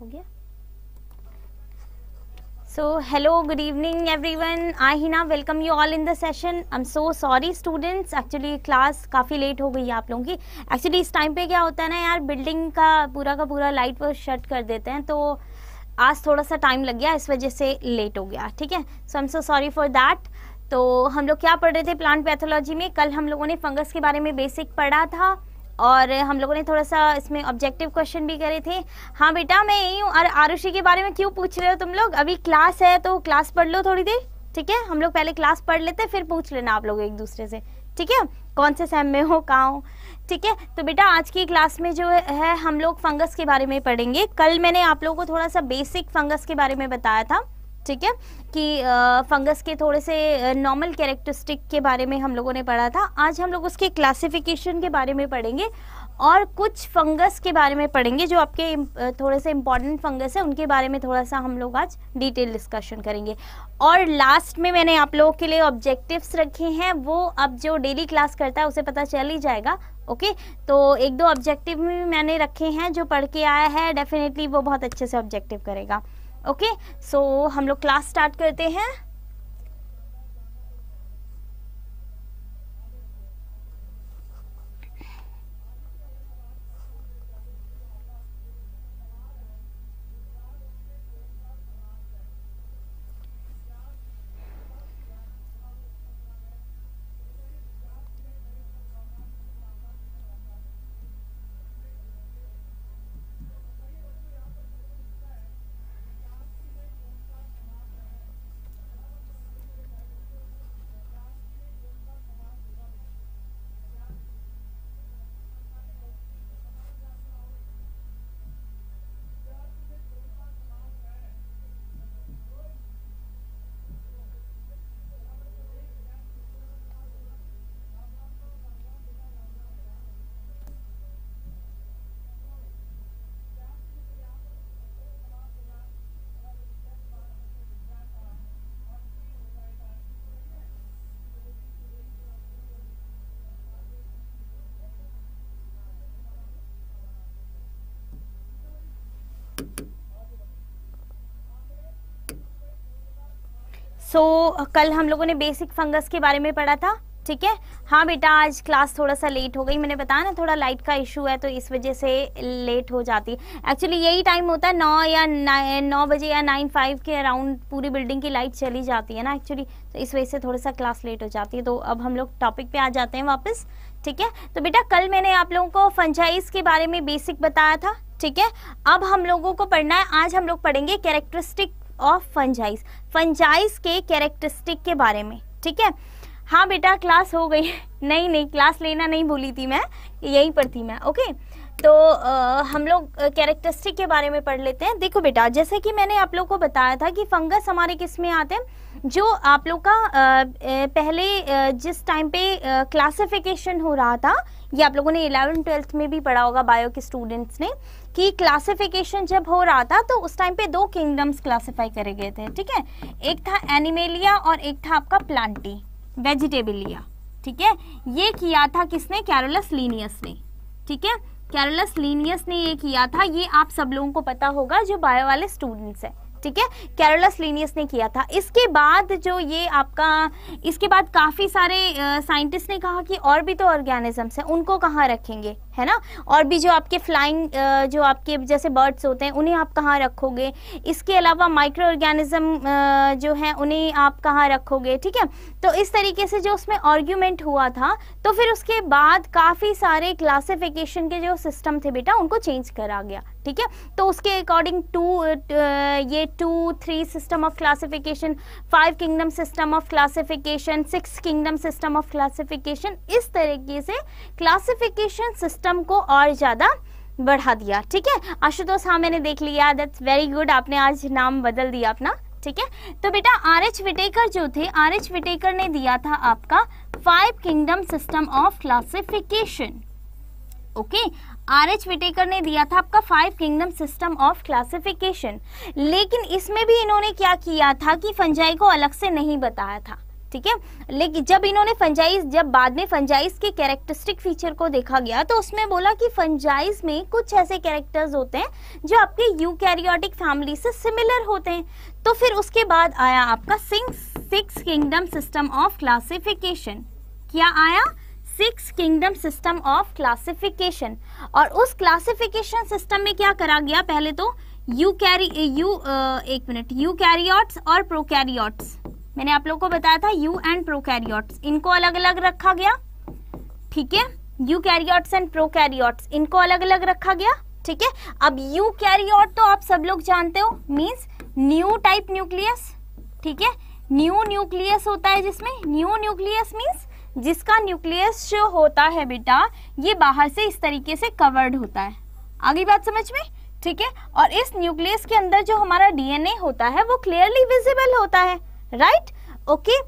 हो गया। So hello good evening everyone I ही ना welcome you all in the session I am so sorry students actually class काफ़ी late हो गई है आप लोगों की। एक्चुअली इस टाइम पे क्या होता है ना यार बिल्डिंग का पूरा का पूरा लाइट वो शट कर देते हैं तो आज थोड़ा सा टाइम लग गया, इस वजह से लेट हो गया, ठीक है? So I am so sorry for that तो हम लोग क्या पढ़ रहे थे प्लांट पैथोलॉजी में? कल हम लोगों ने फंगस के बारे में बेसिक पढ़ा था। और हम लोगों ने थोड़ा सा इसमें ऑब्जेक्टिव क्वेश्चन भी करे थे। हाँ बेटा, मैं यही हूँ। और आरुषि के बारे में क्यों पूछ रहे हो तुम लोग? अभी क्लास है तो क्लास पढ़ लो थोड़ी देर, ठीक है? हम लोग पहले क्लास पढ़ लेते, फिर पूछ लेना आप लोग एक दूसरे से, ठीक है? कौन से सेम में हो, कहाँ हो, ठीक है? तो बेटा, आज की क्लास में जो है, हम लोग फंगस के बारे में पढ़ेंगे। कल मैंने आप लोगों को थोड़ा सा बेसिक फंगस के बारे में बताया था, ठीक है? कि फंगस के थोड़े से नॉर्मल कैरेक्टरिस्टिक के बारे में हम लोगों ने पढ़ा था। आज हम लोग उसके क्लासिफिकेशन के बारे में पढ़ेंगे और कुछ फंगस के बारे में पढ़ेंगे जो आपके थोड़े से इंपॉर्टेंट फंगस है, उनके बारे में थोड़ा सा हम लोग आज डिटेल डिस्कशन करेंगे। और लास्ट में मैंने आप लोगों के लिए ऑब्जेक्टिव्स रखे हैं, वो अब जो डेली क्लास करता है, उसे पता चल ही जाएगा ओके तो एक दो ऑब्जेक्टिव भी मैंने रखे हैं, जो पढ़ के आया है डेफिनेटली वो बहुत अच्छे से ऑब्जेक्टिव करेगा। ओके सो हम लोग क्लास स्टार्ट करते हैं। सो so, कल हम लोगों ने बेसिक फंगस के बारे में पढ़ा था ठीक है? हाँ बेटा आज क्लास थोड़ा सा लेट हो गई। मैंने बताया ना थोड़ा लाइट का इशू है तो इस वजह से लेट हो जाती। है एक्चुअली यही टाइम होता है नौ या नौ बजे या नाइन फाइव के अराउंड पूरी बिल्डिंग की लाइट चली जाती है ना एक्चुअली तो इस वजह से थोड़ा सा क्लास लेट हो जाती है। तो अब हम लोग टॉपिक पे आ जाते हैं वापस ठीक है? तो बेटा कल मैंने आप लोगों को फंचाइज के बारे में बेसिक बताया था ठीक है? अब हम लोगों को पढ़ना है आज हम लोग पढ़ेंगे कैरेक्टरिस्टिक ऑफ़ फंजाइज फंजाइज के कैरेक्टरिस्टिक के बारे में ठीक है? हाँ बेटा क्लास हो गई। नहीं नहीं क्लास लेना नहीं भूली थी मैं यहीं पर थी मैं ओके तो आ, हम लोग कैरेक्टरिस्टिक के बारे में पढ़ लेते हैं। देखो बेटा जैसे कि मैंने आप लोग को बताया था कि फंगस हमारे किसमें आते हैं जो आप लोग का आ, पहले जिस टाइम पे क्लासिफिकेशन हो रहा था ये आप लोगों ने इलेवन ट्वेल्थ में भी पढ़ा होगा बायो के स्टूडेंट्स ने कि क्लासिफिकेशन जब हो रहा था तो उस टाइम पे दो किंगडम्स क्लासिफाई करे गए थे, ठीक है? एक था एनिमेलिया और एक था आपका प्लांटी वेजिटेबलिया ठीक है? ये किया था किसने? कैरोलस लीनियस ने, ठीक है? कैरोलस लीनियस ने ये किया था, ये आप सब लोगों को पता होगा जो बायो वाले स्टूडेंट्स हैं, ठीक है? कैरोलस लीनियस ने किया था। इसके बाद जो ये आपका, इसके बाद काफ़ी सारे साइंटिस्ट ने कहा कि और भी तो ऑर्गेनिजम्स हैं, उनको कहाँ रखेंगे? है ना? और भी जो आपके फ्लाइंग जो आपके जैसे बर्ड्स होते हैं, उन्हें आप कहाँ रखोगे? इसके अलावा माइक्रो ऑर्गेनिज्म जो है, उन्हें आप कहाँ रखोगे? ठीक है? तो इस तरीके से जो उसमें आर्ग्यूमेंट हुआ था तो फिर उसके बाद काफ़ी सारे क्लासिफिकेशन के जो सिस्टम थे बेटा, उनको चेंज करा गया। ठीक है? तो उसके अकॉर्डिंग टू ये two three system of classification five kingdom system of classification six kingdom system of classification इस तरीके से क्लासिफिकेशन सिस्टम को और ज़्यादा बढ़ा दिया, ठीक है? आशुतोष हाँ मैंने देख लिया दैट्स वेरी गुड आपने आज नाम बदल दिया अपना, ठीक है? तो बेटा आर एच विटेकर जो थे आर एच विटेकर ने दिया था आपका five kingdom system of classification okay R H Whittaker ने दिया था आपका five kingdom system of classification लेकिन इसमें भी इन्होंने क्या किया था कि फंजाई को अलग से नहीं बताया था। ठीक है? लेकिन जब इन्होंने फंजाइज जब बाद में फंजाइज के कैरेक्टरिस्टिक फीचर को देखा गया तो उसमें बोला कि फंजाइज में कुछ ऐसे कैरेक्टर्स होते हैं जो आपके यूकैरियोटिक फैमिली से सिमिलर होते हैं। तो फिर उसके बाद आया आपका six kingdom system of classification क्या आया? Six kingdom system of classification और उस क्लासिफिकेशन सिस्टम में क्या करा गया पहले तो? यू कैरी यू एक मिनट यू और प्रोकैरियोट्स मैंने आप लोगों को बताया था यू एंड प्रोकैरियोट्स इनको अलग अलग रखा गया। ठीक है? यू कैरियोट्स एंड प्रोकैरियोट्स इनको अलग अलग रखा गया। ठीक है? अब यू कैरियोट तो आप सब लोग जानते हो मींस न्यू टाइप न्यूक्लियस ठीक है? न्यू न्यूक्लियस होता है जिसमें न्यू न्यूक्लियस मींस जिसका न्यूक्लियस जो होता है बेटा, ये बाहर से इस तरीके से कवर्ड होता है। आगे बात समझ में? ठीक है? और इस न्यूक्लियस के अंदर जो हमारा डीएनए होता है, वो क्लियरली विजिबल होता है। राइट? ओके।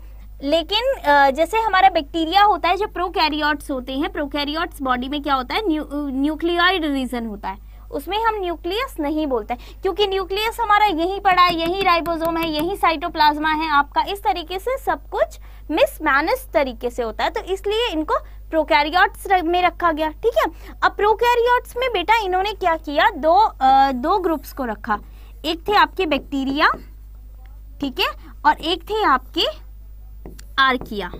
लेकिन जैसे हमारा बैक्टीरिया होता है जो प्रोकैरियोट्स होते हैं प्रोकैरियोट्स बॉडी में क्या होता है? न्यूक्लियाइड रीजन होता है। उसमें हम न्यूक्लियस नहीं बोलते क्योंकि न्यूक्लियस हमारा यही पड़ा है यही राइबोसोम है यही साइटोप्लाज्मा है आपका इस तरीके से सब कुछ मिसमैनेज तरीके से होता है। तो इसलिए इनको प्रोकैरियोट्स में रखा गया ठीक है? अब प्रोकैरियोट्स में बेटा इन्होंने क्या किया? दो आ, दो ग्रुप्स को रखा। एक थे आपके बैक्टीरिया ठीक है? और एक थे आपके आर्किया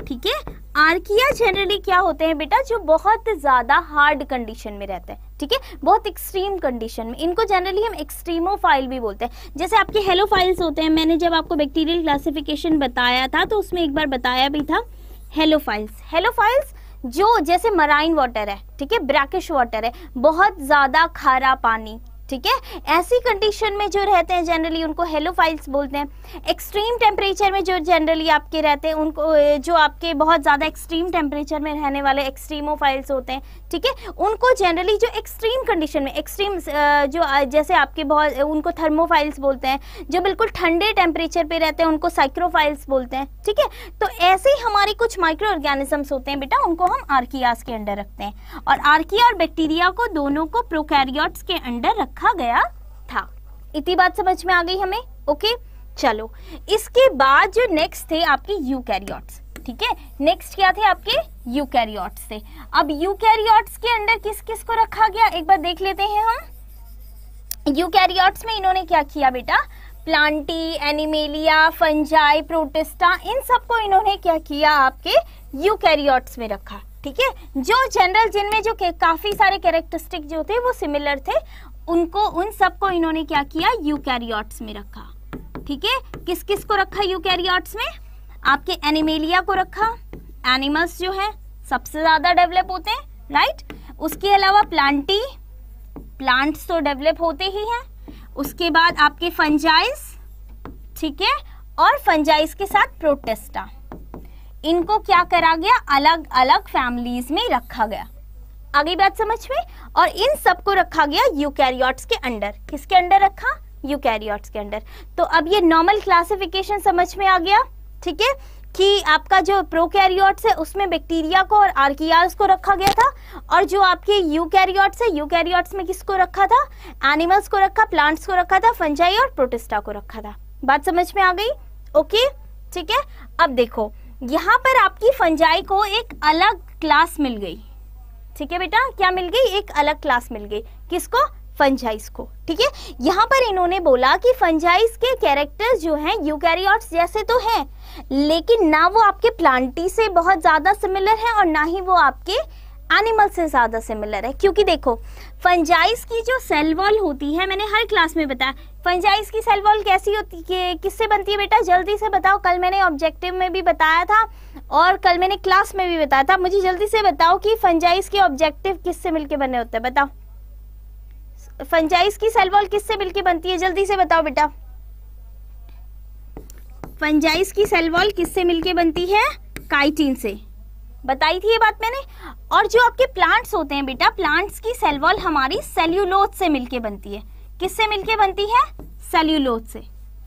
ठीक है? आर्किया जनरली क्या होते हैं बेटा? जो बहुत ज़्यादा हार्ड कंडीशन में रहते हैं। ठीक है? बहुत एक्सट्रीम कंडीशन में। इनको जनरली हम एक्सट्रीमोफाइल भी बोलते हैं। जैसे आपके हेलोफाइल्स होते हैं। मैंने जब आपको बैक्टीरियल क्लासिफिकेशन बताया था तो उसमें एक बार बताया भी था। हेलोफाइल्स हेलोफाइल्स जो जैसे मराइन वाटर है। ठीक है? ब्रैकिश वाटर है। बहुत ज़्यादा खारा पानी। ठीक है? ऐसी कंडीशन में जो रहते हैं जनरली उनको हेलोफाइल्स बोलते हैं। एक्सट्रीम टेम्परेचर में जो जनरली आपके रहते हैं, उनको, जो आपके बहुत ज़्यादा एक्सट्रीम टेम्परेचर में रहने वाले एक्सट्रीमोफाइल्स होते हैं ठीक है? उनको जनरली जो एक्सट्रीम कंडीशन में एक्सट्रीम जो जैसे आपके बहुत, उनको थर्मोफाइल्स बोलते हैं, जो बिल्कुल ठंडे टेम्परेचर पे रहते हैं, उनको साइक्रोफाइल्स बोलते हैं, ठीक है? तो ऐसे ही हमारे कुछ माइक्रो ऑर्गेनिजम्स होते हैं बेटा, उनको हम आर्कियास के अंडर रखते हैं। और आर्किया और बैक्टीरिया को दोनों को प्रोकैरियोट्स के अंडर रखा गया था। इतनी बात समझ में आ गई हमें? ओके चलो। इसके बाद जो नेक्स्ट थे आपके यूकैरियोट्स ठीक है? नेक्स्ट क्या थे आपके? यूकैरियोट्स थे अब यूकैरियोट्स के अंदर किस किस को रखा गया? एक बार देख लेते हैं हम। यूकैरियोट्स में इन्होंने क्या किया बेटा? प्लांटी, एनिमेलिया, फंजाई, प्रोटेस्टा, इन सबको इन्होंने क्या किया? आपके यूकैरियोट्स में रखा, ठीक है? जो जनरल जिनमें जो काफ़ी सारे कैरेक्टरिस्टिक जो थे, वो सिमिलर थे। उनको, उन सबको इन्होंने क्या किया? यूकैरियोट्स में रखा, ठीक है? किस किस को रखा यूकैरियोट्स में? आपके एनिमेलिया को रखा एनिमल्स जो है, सबसे ज़्यादा डेवलप होते हैं राइट उसके अलावा प्लांटी, प्लांट्स तो डेवलप होते ही हैं। उसके बाद आपके फंजाइस, ठीक है? और फंजाइस के साथ प्रोटेस्टा। इनको क्या करा गया? अलग अलग फैमिलीज़ में रखा गया। आगे बात समझ में? और इन सबको रखा गया यूकैरियोट्स के अंडर। किसके अंडर रखा? यूकैरियोट्स के अंडर। तो अब ये नॉर्मल क्लासिफिकेशन समझ में आ गया, ठीक है? कि आपका जो प्रोकैरियोट्स है, उसमें बैक्टीरिया को और आर्कियाल्स को रखा गया था, और जो आपके यूकैरियोट्स है, यूकैरियोट्स में किसको रखा था? एनिमल्स को रखा, प्लांट्स को रखा था, फंजाई और प्रोटिस्टा को रखा था। बात समझ में आ गई? ओके? ठीक है? अब देखो, यहाँ पर आपकी फंजाई को एक अलग क्लास मिल गई। ठीक है बेटा? क्या मिल गई? एक अलग क्लास मिल गई। किसको? फंजाइस को, ठीक है? यहाँ पर इन्होंने बोला कि फंजाइस के कैरेक्टर्स जो हैं यूकैरियोट्स जैसे तो हैं, लेकिन ना वो आपके प्लांटी से बहुत ज़्यादा सिमिलर है और ना ही वो आपके एनिमल से ज़्यादा सिमिलर है। क्योंकि देखो फंजाइस की जो सेल वॉल होती है, मैंने हर क्लास में बताया फंजाइस की सेल वॉल कैसी होती है किससे बनती है बेटा? जल्दी से बताओ। कल मैंने ऑब्जेक्टिव में भी बताया था और कल मैंने क्लास में भी बताया था। मुझे जल्दी से बताओ कि फंजाइस के ऑब्जेक्टिव किससे मिलके बने होते हैं, बताओ। फंजाइस की सेल वॉल किससे मिलके बनती है? जल्दी से बताओ बेटा। फंजाइस की सेल वॉल किससे मिलके बनती है? काइटिन से। बताई थी ये बात मैंने? और जो आपके प्लांट्स होते हैं बेटा, प्लांट्स की सेल वॉल हमारी सेल्यूलोज से मिलके बनती है। किससे मिलके बनती है? सेल्यूलोज से।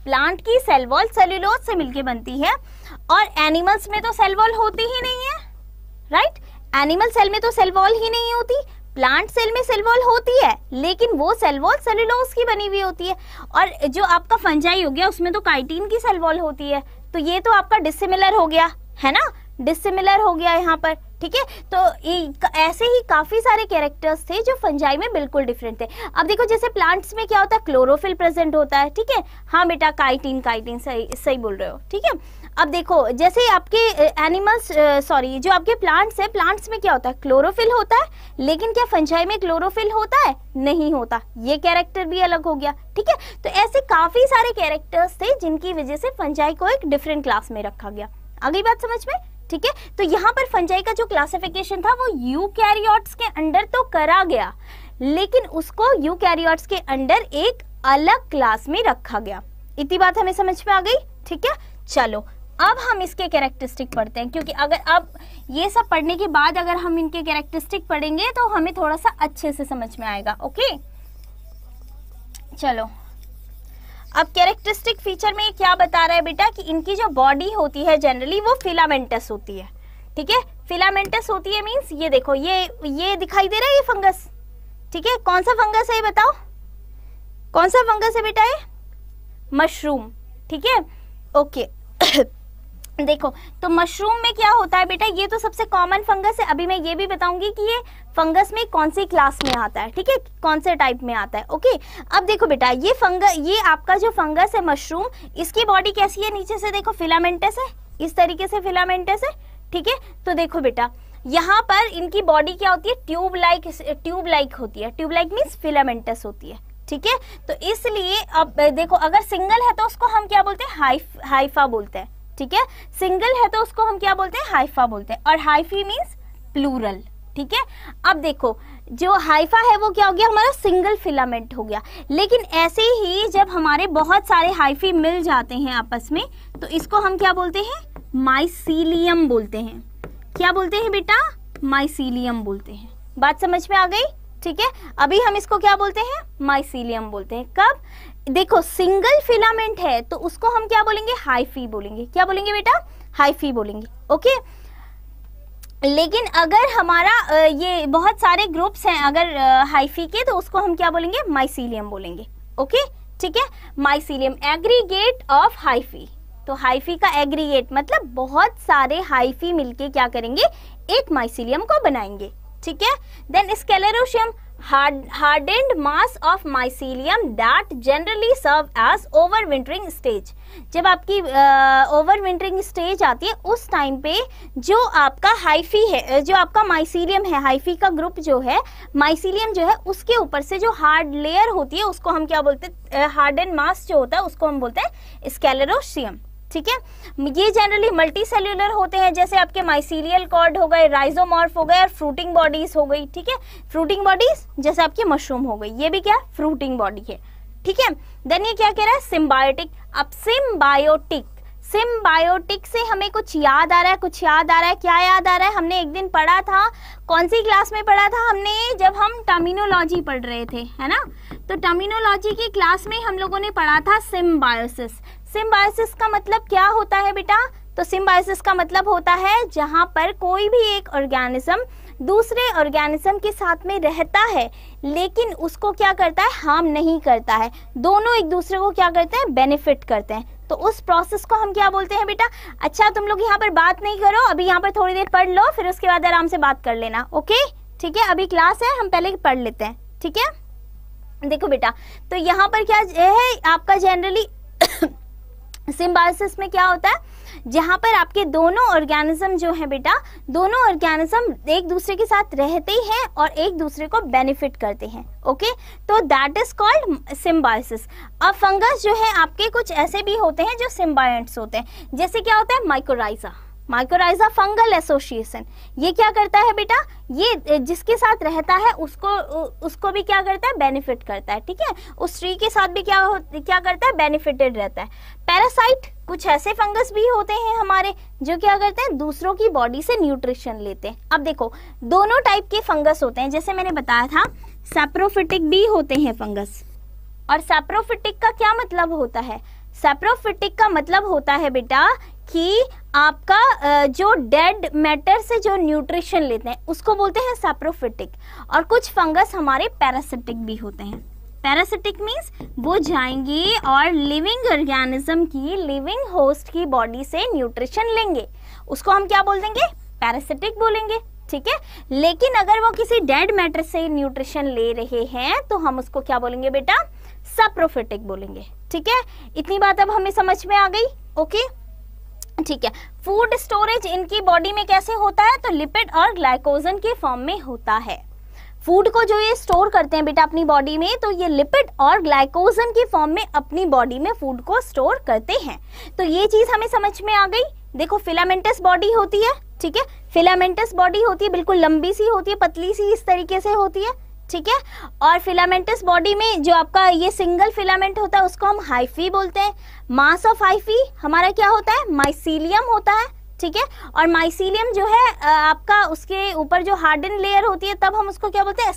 प्लांट की सेल वॉल सेल्यूलोज से मिलके बनती है। और एनिमल्स में तो सेल वॉल होती ही नहीं है। राइट? एनिमल सेल में तो सेल वॉल ही नहीं होती। प्लांट सेल में सेल वॉल होती है, लेकिन वो सेल वॉल सेलुलोज की बनी हुई होती है। और जो आपका फंजाई हो गया, उसमें तो काइटिन की सेल वॉल होती है। तो ये तो आपका डिसिमिलर हो गया, है ना? डिसिमिलर हो गया यहाँ पर, ठीक है? तो ऐसे ही काफ़ी सारे कैरेक्टर्स थे जो फंजाई में बिल्कुल डिफरेंट थे। अब देखो, जैसे प्लांट्स में क्या होता है, क्लोरोफिल प्रेजेंट होता है, ठीक है? हाँ बेटा, काइटिन काइटिन, सही सही बोल रहे हो, ठीक है? अब देखो, जैसे आपके एनिमल्स सॉरी जो आपके प्लांट्स है प्लांट्स में क्या होता है? क्लोरोफिल होता है, लेकिन क्या फंजाई में क्लोरोफिल होता है? नहीं होता। ये कैरेक्टर भी अलग हो गया, ठीक है? तो ऐसे काफ़ी सारे कैरेक्टर्स थे, जिनकी वजह से फंजाई को एक डिफरेंट क्लास में रखा गया। आगे बात समझ में? ठीक है? तो यहाँ पर फंजाई का जो क्लासिफिकेशन था, वो यू कैरियोट्स के अंडर तो करा गया, लेकिन उसको यू कैरियोट्स के अंडर एक अलग क्लास में रखा गया। इतनी बात हमें समझ में आ गई? ठीक है? चलो अब हम इसके कैरेक्टरिस्टिक पढ़ते हैं, क्योंकि अगर अब ये सब पढ़ने के बाद अगर हम इनके कैरेक्टरिस्टिक पढ़ेंगे तो हमें थोड़ा सा अच्छे से समझ में आएगा ओके चलो। अब कैरेक्टरिस्टिक फीचर में क्या बता रहा है बेटा कि इनकी जो बॉडी होती है जनरली वो फिलामेंटस होती है, ठीक है? फिलामेंटस होती है मींस ये देखो, ये ये दिखाई दे रहा है ये फंगस ठीक है? कौन सा फंगस है ये बताओ? कौन सा फंगस है बेटा ये? मशरूम ठीक है? ओके देखो तो मशरूम में क्या होता है बेटा? ये तो सबसे कॉमन फंगस है। अभी मैं ये भी बताऊँगी कि ये फंगस में कौन सी क्लास में आता है, ठीक है? कौन से टाइप में आता है ओके अब देखो बेटा, ये फंगस ये आपका जो फंगस है मशरूम इसकी बॉडी कैसी है? नीचे से देखो फिलामेंटस है। इस तरीके से फिलामेंटस है, ठीक है? तो देखो बेटा, यहाँ पर इनकी बॉडी क्या होती है? ट्यूब लाइक ट्यूब लाइक होती है। ट्यूब लाइक मीन्स फिलामेंटस होती है, ठीक है? तो इसलिए अब देखो, अगर सिंगल है तो उसको हम क्या बोलते हैं? हाइफ हाइफा बोलते हैं। ठीक है? सिंगल है तो उसको हम क्या बोलते हैं? हाइफा बोलते हैं। और हाइफी मीन्स प्लूरल ठीक है? अब देखो, जो हाइफा है वो क्या हो गया? हमारा सिंगल फिलामेंट हो गया। लेकिन ऐसे ही जब हमारे बहुत सारे हाइफी मिल जाते हैं आपस में तो इसको हम क्या बोलते हैं? माइसीलियम बोलते हैं। क्या बोलते हैं बेटा? माइसीलियम बोलते हैं। बात समझ में आ गई? ठीक है? अभी हम इसको क्या बोलते हैं? माइसीलियम बोलते हैं। कब? देखो सिंगल फिलामेंट है तो उसको हम क्या बोलेंगे? हाईफी बोलेंगे। क्या बोलेंगे बेटा? हाईफी बोलेंगे ओके लेकिन अगर हमारा ये बहुत सारे ग्रुप्स हैं, अगर हाईफी के तो उसको हम क्या बोलेंगे? माइसीलियम बोलेंगे ओके ठीक है? माइसीलियम एग्रीगेट ऑफ़ हाइफी तो हाइफी का एग्रीगेट मतलब बहुत सारे हाईफी मिलके क्या करेंगे? एक माइसीलियम को बनाएँगे, ठीक है? Then sclerotium hardened mass of mycelium that generally serve as overwintering stage. जब आपकी ओवरविंटरिंग uh, स्टेज आती है उस टाइम पे जो आपका हाइफी है जो आपका माइसीलियम है हाइफी का ग्रुप जो है माइसीलियम जो है उसके ऊपर से जो हार्ड लेयर होती है उसको हम क्या बोलते हैं हार्ड एंड मास जो होता है उसको हम बोलते हैं स्केलेरोशियम ठीक है? ये जनरली मल्टी सेल्यूलर होते हैं, जैसे आपके माइसीलियल कॉर्ड हो गए राइजोमॉर्फ हो गए और फ्रूटिंग बॉडीज हो गई, ठीक है? फ्रूटिंग बॉडीज जैसे आपकी मशरूम हो गई, ये भी क्या? फ्रूटिंग बॉडी है, ठीक है? देन ये क्या कह रहा है? सिम्बायोटिक अब सिम्बायोटिक सिम्बायोटिक से हमें कुछ याद आ रहा है, कुछ याद आ रहा है, क्या याद आ रहा है? हमने एक दिन पढ़ा था, कौन सी क्लास में पढ़ा था? हमने जब हम टर्मिनोलॉजी पढ़ रहे थे, है ना? तो टर्मिनोलॉजी की क्लास में हम लोगों ने पढ़ा था सिम्बायोसिस सिम्बायोसिस का मतलब क्या होता है बेटा? तो सिम्बायोसिस का मतलब होता है जहाँ पर कोई भी एक ऑर्गेनिज्म दूसरे ऑर्गेनिज्म के साथ में रहता है, लेकिन उसको क्या करता है? हार्म नहीं करता है। दोनों एक दूसरे को क्या करते हैं? बेनिफिट करते हैं। तो उस प्रोसेस को हम क्या बोलते हैं बेटा? अच्छा तुम लोग यहाँ पर बात नहीं करो, अभी यहाँ पर थोड़ी देर पढ़ लो, फिर उसके बाद आराम से बात कर लेना, ओके? ठीक है, अभी क्लास है, हम पहले पढ़ लेते हैं, ठीक है? देखो बेटा तो यहाँ पर क्या है, आपका जनरली सिम्बायोसिस में क्या होता है? जहाँ पर आपके दोनों ऑर्गेनिज्म जो है बेटा, दोनों ऑर्गेनिज्म एक दूसरे के साथ रहते हैं और एक दूसरे को बेनिफिट करते हैं, ओके? तो दैट इज़ कॉल्ड सिम्बायोसिस अब फंगस जो है, आपके कुछ ऐसे भी होते हैं जो सिम्बायट्स होते हैं। जैसे क्या होता है? माइक्रोराइजा माइक्रोराइजा फंगल एसोसिएशन ये क्या करता है बेटा? ये जिसके साथ रहता है, उसको उसको भी क्या करता है? बेनिफिट करता है, ठीक है? उस ट्री के साथ भी क्या क्या करता है? बेनिफिटेड रहता है। पैरासाइट कुछ ऐसे फंगस भी होते हैं हमारे, जो क्या करते हैं? दूसरों की बॉडी से न्यूट्रिशन लेते हैं। अब देखो, दोनों टाइप के फंगस होते हैं। जैसे मैंने बताया था सेप्रोफिटिक भी होते हैं फंगस और सेप्रोफिटिक का क्या मतलब होता है? सेप्रोफिटिक का मतलब होता है बेटा कि आपका जो डेड मैटर से जो न्यूट्रिशन लेते हैं, उसको बोलते हैं सेप्रोफिटिक और कुछ फंगस हमारे पैरासिटिक भी होते हैं। पैरासिटिक मीन्स वो जाएँगे और लिविंग ऑर्गेनिज्म की लिविंग होस्ट की बॉडी से न्यूट्रिशन लेंगे। उसको हम क्या बोल देंगे? पैरासिटिक बोलेंगे, ठीक है? लेकिन अगर वो किसी डेड मैटर से न्यूट्रिशन ले रहे हैं तो हम उसको क्या बोलेंगे बेटा? सप्रोफिटिक बोलेंगे, ठीक है? इतनी बात अब हमें समझ में आ गई ओके ठीक है। फ़ूड स्टोरेज इनकी बॉडी में कैसे होता है? तो लिपिड और ग्लाइकोजन के फॉर्म में होता है। फ़ूड को जो ये स्टोर करते हैं बेटा अपनी बॉडी में तो ये लिपिड और ग्लाइकोजन के फॉर्म में अपनी बॉडी में फ़ूड को स्टोर करते हैं। तो ये चीज़ हमें समझ में आ गई? देखो फिलामेंटस बॉडी होती है, ठीक है? फिलामेंटस बॉडी होती है, बिल्कुल लंबी सी होती है, पतली सी इस तरीके से होती है। ठीक है? और फिलामेंटस बॉडी में जो आपका ये सिंगल फिलामेंट होता है, उसको हम हाइफी बोलते हैं। मास ऑफ़ हाइफी हमारा क्या होता है? माइसीलियम होता है, ठीक है? और माइसीलियम जो है आपका उसके ऊपर जो हार्डन लेयर होती है, तब हम उसको क्या बोलते हैं?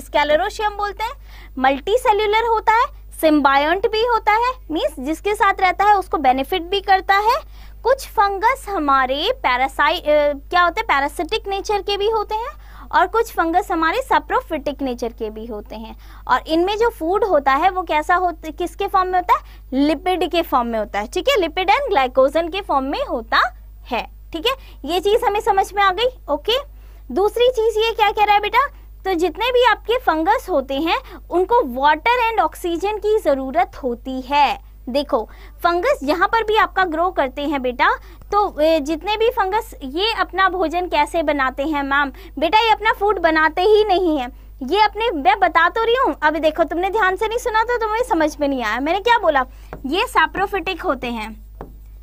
स्केलेरोशियम बोलते हैं। मल्टी सेल्यूलर होता है सिम्बायंट भी होता है मीन्स जिसके साथ रहता है, उसको बेनिफिट भी करता है। कुछ फंगस हमारे पैरासाइट क्या होते हैं? पैरासिटिक नेचर के भी होते हैं। और कुछ फंगस हमारे सप्रोफिटिक नेचर के भी होते हैं। और इनमें जो फ़ूड होता है, वो कैसा होता, किसके फॉर्म में होता है? लिपिड के फॉर्म में होता है, ठीक है? लिपिड एंड ग्लाइकोजन के फॉर्म में होता है, ठीक है? ये चीज़ हमें समझ में आ गई ओके दूसरी चीज़ ये क्या कह रहा है बेटा? तो जितने भी आपके फंगस होते हैं, उनको वाटर एंड ऑक्सीजन की ज़रूरत होती है। देखो, फंगस यहाँ पर भी आपका ग्रो करते हैं बेटा। तो जितने भी फंगस, ये अपना भोजन कैसे बनाते हैं मैम बेटा, ये अपना फ़ूड बनाते ही नहीं है। ये अपने, मैं बता तो रही हूँ। अभी देखो, तुमने ध्यान से नहीं सुना तो तुम्हें समझ में नहीं आया। मैंने क्या बोला? ये सैप्रोफिटिक होते हैं।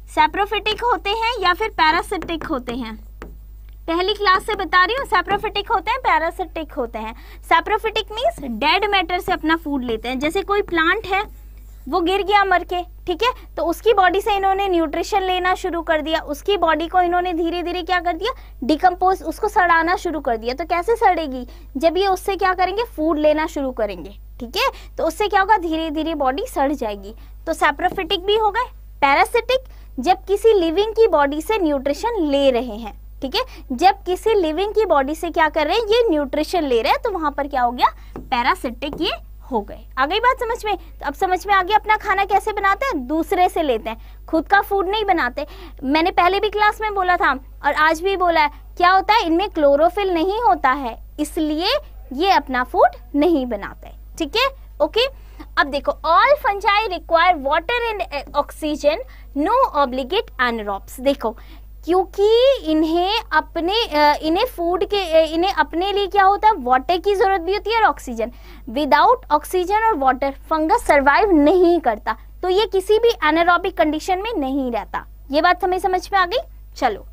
सैप्रोफिटिक होते हैं या फिर पैरासिटिक होते हैं? पहली क्लास से बता रही हूँ सैप्रोफिटिक होते हैं पैरासिटिक होते हैं। सैप्रोफिटिक मीन्स डेड मैटर से अपना फ़ूड लेते हैं। जैसे कोई प्लांट है वो गिर गया मर के, ठीक है? तो उसकी बॉडी से इन्होंने न्यूट्रिशन लेना शुरू कर दिया। उसकी बॉडी को इन्होंने धीरे धीरे क्या कर दिया? डिकम्पोज उसको सड़ाना शुरू कर दिया। तो कैसे सड़ेगी? जब ये उससे क्या करेंगे? फ़ूड लेना शुरू करेंगे, ठीक है? तो उससे क्या होगा? धीरे धीरे बॉडी सड़ जाएगी। तो सेप्रोफिटिक भी हो गए पैरासिटिक जब किसी लिविंग की बॉडी से न्यूट्रिशन ले रहे हैं, ठीक है? जब किसी लिविंग की बॉडी से क्या कर रहे हैं? ये न्यूट्रिशन ले रहे हैं तो वहाँ पर क्या हो गया? पैरासिटिक ये हो गए। आ गई बात समझ में? तो अब समझ में आ गया अपना खाना कैसे बनाते हैं? दूसरे से लेते हैं। खुद का फ़ूड नहीं बनाते। मैंने पहले भी क्लास में बोला था और आज भी बोला है, क्या होता है? इनमें क्लोरोफिल नहीं होता है, इसलिए ये अपना फ़ूड नहीं बनाते। ठीक है? ओके अब देखो all fungi require water and oxygen no obligate anaerobes देखो क्योंकि इन्हें अपने इन्हें फ़ूड के इन्हें अपने लिए क्या होता है? वाटर की ज़रूरत भी होती है और ऑक्सीजन विदाउट ऑक्सीजन और वाटर फंगस सर्वाइव नहीं करता. तो ये किसी भी एनारोबिक कंडीशन में नहीं रहता. ये बात हमें समझ में आ गई? चलो.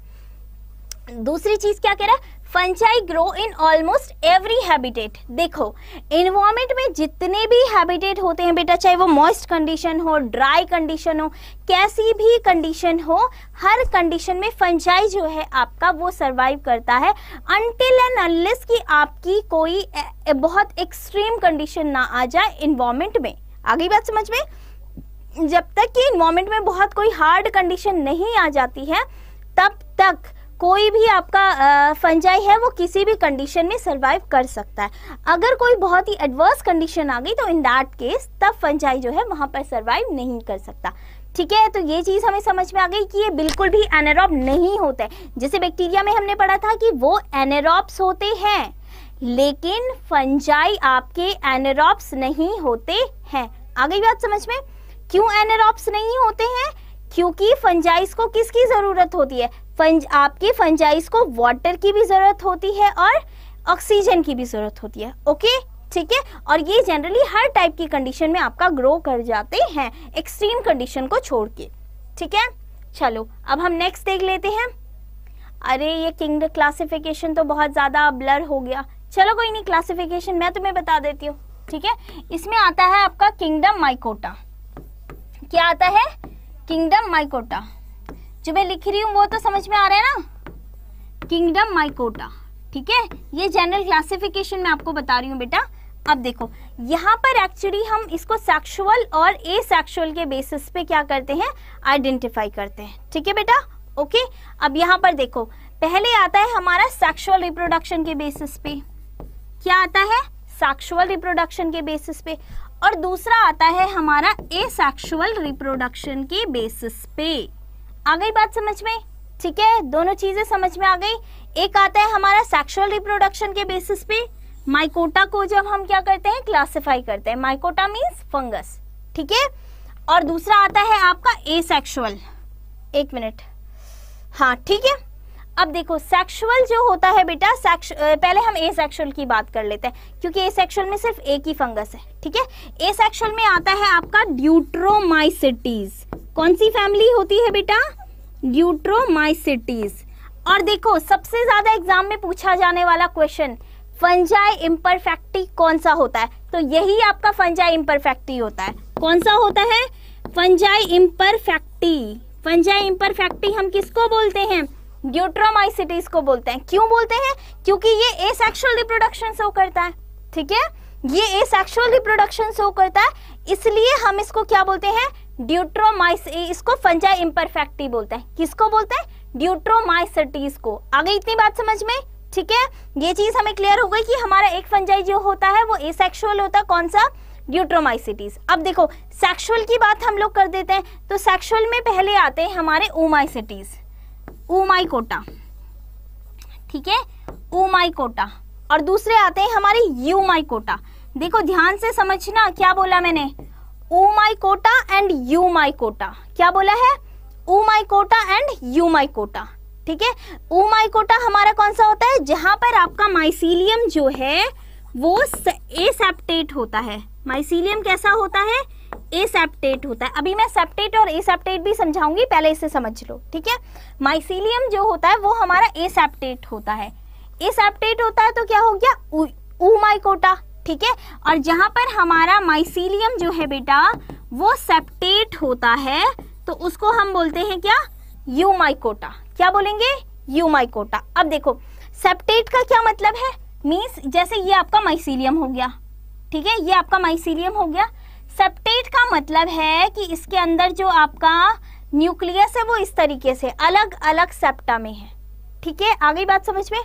दूसरी चीज़ क्या कह रहा है? Fungi grow in almost every habitat देखो इन्वायरमेंट में जितने भी हैबिटेट होते हैं बेटा, चाहे वो मॉइस्ट कंडीशन हो ड्राई कंडीशन हो, कैसी भी कंडीशन हो, हर कंडीशन में फंचाई जो है आपका वो सर्वाइव करता है अनटिल एंड अनलेस की आपकी कोई बहुत एक्सट्रीम कंडीशन ना आ जाए इन्वायरमेंट में। आगे बात समझ में? जब तक कि इन्वायरमेंट में बहुत कोई हार्ड कंडीशन नहीं आ जाती है, तब तक कोई भी आपका फंजाई है, वो किसी भी कंडीशन में सरवाइव कर सकता है। अगर कोई बहुत ही एडवर्स कंडीशन आ गई तो इन दैट केस तब फंजाई जो है, वहाँ पर सरवाइव नहीं कर सकता। ठीक है? तो ये चीज़ हमें समझ में आ गई कि ये बिल्कुल भी एनेरॉब नहीं होते। जैसे बैक्टीरिया में हमने पढ़ा था कि वो एनेरॉब्स होते हैं, लेकिन फंजाई आपके एनेरॉब्स नहीं होते हैं। आ गई बात समझ में? क्यों एनेरॉब्स नहीं होते हैं? क्योंकि फंजाइस को किसकी ज़रूरत होती है? फंज, आपके फंजाइज को वाटर की भी ज़रूरत होती है और ऑक्सीजन की भी ज़रूरत होती है ओके ठीक है? और ये जनरली हर टाइप की कंडीशन में आपका ग्रो कर जाते हैं एक्सट्रीम कंडीशन को छोड़ के, ठीक है? चलो, अब हम नेक्स्ट देख लेते हैं। अरे, ये किंग क्लासिफिकेशन तो बहुत ज़्यादा ब्लर हो गया। चलो, कोई नहीं क्लासिफिकेशन मैं तुम्हें बता देती हूँ, ठीक है? इसमें आता है आपका किंगडम माइकोटा क्या आता है? किंगडम माइकोटा जो मैं लिख रही हूँ, वो तो समझ में आ रहा है ना? किंगडम माइकोटा ठीक है? ये जनरल क्लासिफिकेशन में आपको बता रही हूँ बेटा। अब देखो, यहाँ पर एक्चुअली हम इसको सेक्सुअल और ए सेक्सुअल के बेसिस पे क्या करते हैं? आइडेंटिफाई करते हैं, ठीक है बेटा? ओके अब यहाँ पर देखो, पहले आता है हमारा सेक्सुअल रिप्रोडक्शन के बेसिस पे। क्या आता है? सेक्सुअल रिप्रोडक्शन के बेसिस पे। और दूसरा आता है हमारा ए सेक्सुअल रिप्रोडक्शन के बेसिस पे। आ गई बात समझ में? ठीक है, दोनों चीज़ें समझ में आ गई। एक आता है हमारा सेक्सुअल रिप्रोडक्शन के बेसिस पे। माइकोटा को जब हम क्या करते हैं? क्लासिफाई करते हैं। माइकोटा मीन्स फंगस ठीक है? और दूसरा आता है आपका ए सेक्सुअल एक मिनट हाँ ठीक है? अब देखो सेक्सुअल जो होता है बेटा पहले हम ए सेक्सुअल की बात कर लेते हैं, क्योंकि ए सेक्सुअल में सिर्फ़ एक ही फंगस है, ठीक है? ए सेक्सुअल में आता है आपका ड्यूट्रोमाइसिटीज कौन सी फैमिली होती है बेटा? ड्यूट्रोमाइसिटीज और देखो, सबसे ज़्यादा एग्ज़ाम में पूछा जाने वाला क्वेश्चन फंजाई इम्परफेक्टी कौन सा होता है? तो यही आपका फंजाई इम्परफेक्टी होता है। कौन सा होता है? फंजाई इम्परफेक्टी फंजाई इम्परफेक्टी हम किसको बोलते हैं? ड्यूट्रोमाइसिटीज को बोलते हैं। क्यों बोलते हैं? क्योंकि ये ए सेक्सुअल रिप्रोडक्शन शो करता है। ठीक है? ये ए सेक्सुअल रिप्रोडक्शन शो करता है। इसलिए हम इसको क्या बोलते हैं? ड्यूट्रोमाइस इसको फंजा इम्परफेक्टी बोलते हैं। किसको बोलते हैं? ड्यूट्रोमाइसिटीज को। आगे इतनी बात समझ में? ठीक है? ये चीज़ हमें क्लियर हो गई कि हमारा एक फंजाई जो होता है, वो ए सेक्सुअल होता है। कौन सा? ड्यूट्रोमाइसिटीज अब देखो सेक्सुअल की बात हम लोग कर देते हैं। तो सेक्सुअल में पहले आते हैं हमारे ओमाइसिटीज ऊमाइकोटा ठीक है? ऊमाइकोटा और दूसरे आते हैं हमारे यूमाइकोटा देखो, ध्यान से समझना, क्या बोला मैंने? ऊमाइकोटा एंड यूमाइकोटा क्या बोला है? ऊमाइकोटा एंड यूमाइकोटा ठीक है? उमाई कोटा हमारा कौन सा होता है? जहाँ पर आपका माइसीलियम जो है, वो एसेप्टेट होता है। माइसीलियम कैसा होता है? एसेप्टेट होता है। अभी मैं सेप्टेट और एसेप्टेट भी समझाऊँगी, पहले इसे समझ लो, ठीक है? माइसीलियम जो होता है, वो हमारा एसेप्टेट होता है। एसेप्टेट होता है तो क्या हो गया? ऊमाइकोटा ठीक है? और जहाँ पर हमारा माइसीलियम जो है बेटा, वो सेप्टेट होता है तो उसको हम बोलते हैं क्या? यूमाइकोटा क्या बोलेंगे? यूमाइकोटा अब देखो सेप्टेट का क्या मतलब है? मीन्स जैसे ये आपका माइसीलियम हो गया, ठीक है? ये आपका माइसीलियम हो गया। सेप्टेट का मतलब है कि इसके अंदर जो आपका न्यूक्लियस है वो इस तरीके से अलग अलग सेप्टा में है। ठीक है? आ गई बात समझ में?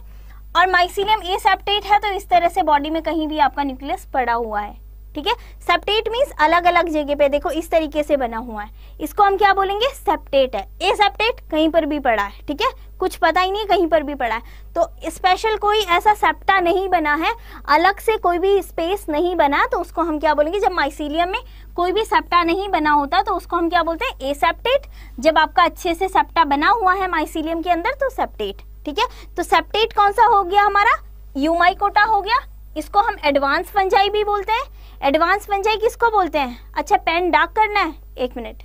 और माइसिलियम ए सेप्टेट है तो इस तरह से बॉडी में कहीं भी आपका न्यूक्लियस पड़ा हुआ है। ठीक है? सेप्टेट मीन्स अलग अलग जगह पे देखो, इस तरीके से बना हुआ है। इसको हम क्या बोलेंगे? सेप्टेट है। ए सेप्टेट कहीं पर भी पड़ा है। ठीक है? कुछ पता ही नहीं कहीं पर भी पड़ा है। तो स्पेशल कोई ऐसा सेप्टा नहीं बना है, अलग से कोई भी स्पेस नहीं बना तो उसको हम क्या बोलेंगे, जब माइसीलियम में कोई भी सेप्टा नहीं बना होता तो उसको हम क्या बोलते हैं ए सेप्टेट जब आपका अच्छे से सेप्टा बना हुआ है माइसीलियम के अंदर तो सेप्टेट ठीक है? तो सेप्टेट कौन सा हो गया हमारा? यूमाइकोटा हो गया। इसको हम एडवांस फंजाई भी बोलते हैं। एडवांस फंजाई किसको बोलते हैं? अच्छा पेन डार्क करना है। एक मिनट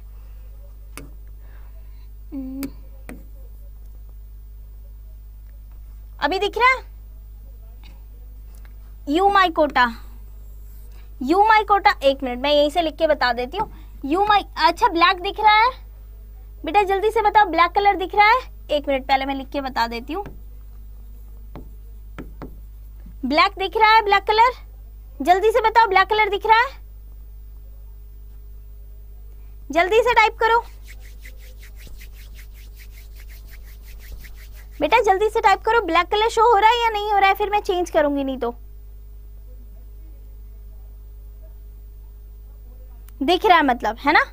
अभी दिख रहा है? You my Kota. यू माई कोटा, एक मिनट, मैं यहीं से लिख के बता देती हूँ। यू माई अच्छा ब्लैक दिख रहा है? बेटा, जल्दी से बताओ, ब्लैक कलर दिख रहा है? एक मिनट, पहले मैं लिख के बता देती हूँ। ब्लैक दिख रहा है, ब्लैक कलर? जल्दी से बताओ, ब्लैक कलर दिख रहा है? जल्दी से टाइप करो। बेटा, जल्दी से टाइप करो ब्लैक कलर शो हो रहा है या नहीं हो रहा है, फिर मैं चेंज करूँगी नहीं तो। दिख रहा है मतलब है ना?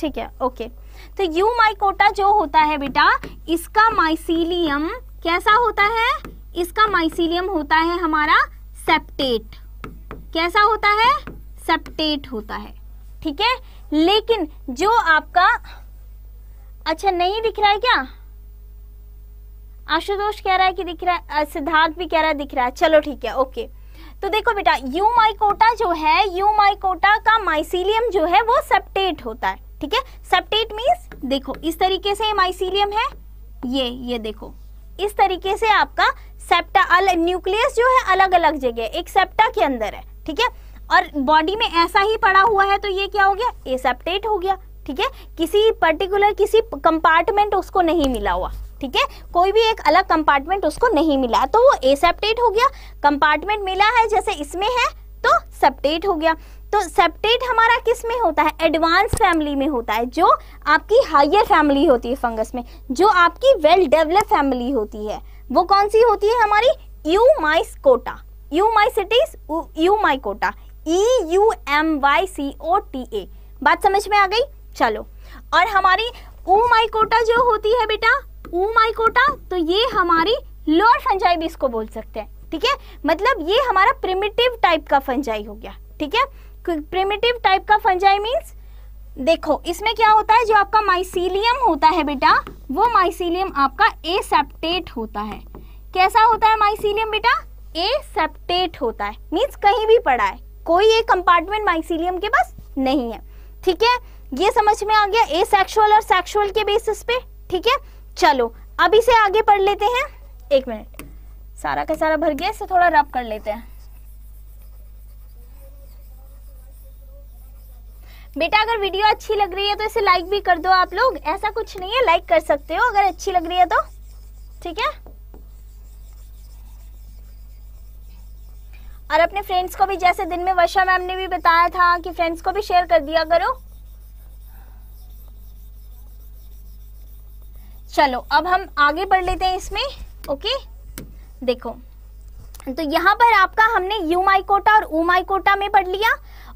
ठीक है ओके तो यू माइकोटा जो होता है बेटा, इसका माइसीलियम कैसा होता है? इसका माइसीलियम होता है हमारा सेप्टेट कैसा होता है? सेप्टेट होता है। ठीक है? लेकिन जो आपका अच्छा नहीं दिख रहा है क्या? आशुतोष कह रहा है कि दिख रहा है सिद्धार्थ भी कह रहा है दिख रहा है। चलो ठीक है, ओके। तो देखो बेटा, यू माइकोटा जो है, यू माइकोटा का माइसीलियम जो है, वो सेप्टेट होता है, ठीक है? सेप्टेट मीन्स देखो, इस तरीके से माइसीलियम है, ये ये देखो। इस तरीके से आपका सेप्टा अल न्यूक्लियस जो है अलग अलग जगह, एक सेप्टा के अंदर है, ठीक है? और बॉडी में ऐसा ही पड़ा हुआ है तो ये क्या हो गया? एसेप्टेट हो गया, ठीक है? किसी पर्टिकुलर किसी कंपार्टमेंट उसको नहीं मिला हुआ। ठीक है? कोई भी एक अलग कंपार्टमेंट उसको नहीं मिला। तो वो एसेप्टेट हो गया। कंपार्टमेंट मिला है, जैसे इसमें है तो सेप्टेट हो गया। तो सेप्टेट हमारा किसमें होता है? एडवांस फैमिली में होता है, जो आपकी हायर फैमिली होती है फंगस में, जो आपकी वेल डेवलप फैमिली होती है। वो कौन सी होती है हमारी? Eumycota Eumycetes Eumycota E U M Y C O T A बात समझ में आ गई? चलो। और हमारी ऊ माइकोटा जो होती है बेटा ऊ माइकोटा तो ये हमारी लोअर फंजाई भी इसको बोल सकते हैं, ठीक है? मतलब ये हमारा प्रिमिटिव टाइप का फंजाई हो गया, ठीक है? प्रिमिटिव टाइप का फंजाई मीन्स देखो, इसमें क्या होता है, जो आपका माइसीलियम होता है बेटा, वो माइसीलियम आपका ए सेप्टेट होता है। कैसा होता है माइसीलियम बेटा? ए सेप्टेट होता है मीन्स कहीं भी पड़ा है, कोई एक कंपार्टमेंट माइसीलियम के पास नहीं है, ठीक है? ये समझ में आ गया ए सेक्सुअल और सेक्सुअल के बेसिस पे, ठीक है? चलो, अब इसे आगे पढ़ लेते हैं। एक मिनट। सारा का सारा भर गया, इसे थोड़ा रब कर लेते हैं। बेटा, अगर वीडियो अच्छी लग रही है तो इसे लाइक भी कर दो आप लोग। ऐसा कुछ नहीं है लाइक कर सकते हो, अगर अच्छी लग रही है तो। ठीक है? और अपने फ्रेंड्स को भी, जैसे दिन में वर्षा मैम ने भी बताया था कि फ्रेंड्स को भी शेयर कर दिया करो। चलो, अब हम आगे बढ़ लेते हैं इसमें, ओके? देखो तो यहाँ पर आपका हमने यू माइकोटा और ऊ माइकोटा में पढ़ लिया।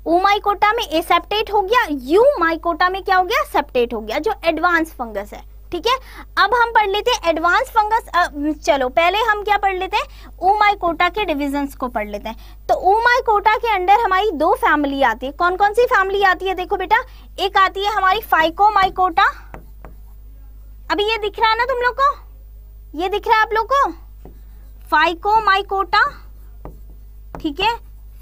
ऊ माइकोटा में ए सेप्टेट हो गया, यू माइकोटा में क्या हो गया? सेप्टेट हो गया, जो एडवांस फंगस है, ठीक है? अब हम पढ़ लेते हैं एडवांस फंगस चलो, पहले हम क्या पढ़ लेते हैं? ऊमाइकोटा के डिविजन्स को पढ़ लेते हैं। तो ऊमाइकोटा के अंदर हमारी दो फैमिली आती है। कौन कौन सी फैमिली आती है? देखो बेटा, एक आती है हमारी फाइकोमाइकोटा अभी ये दिख रहा है ना तुम लोग को? ये दिख रहा है आप लोग को? फाइको माइकोटा ठीक है?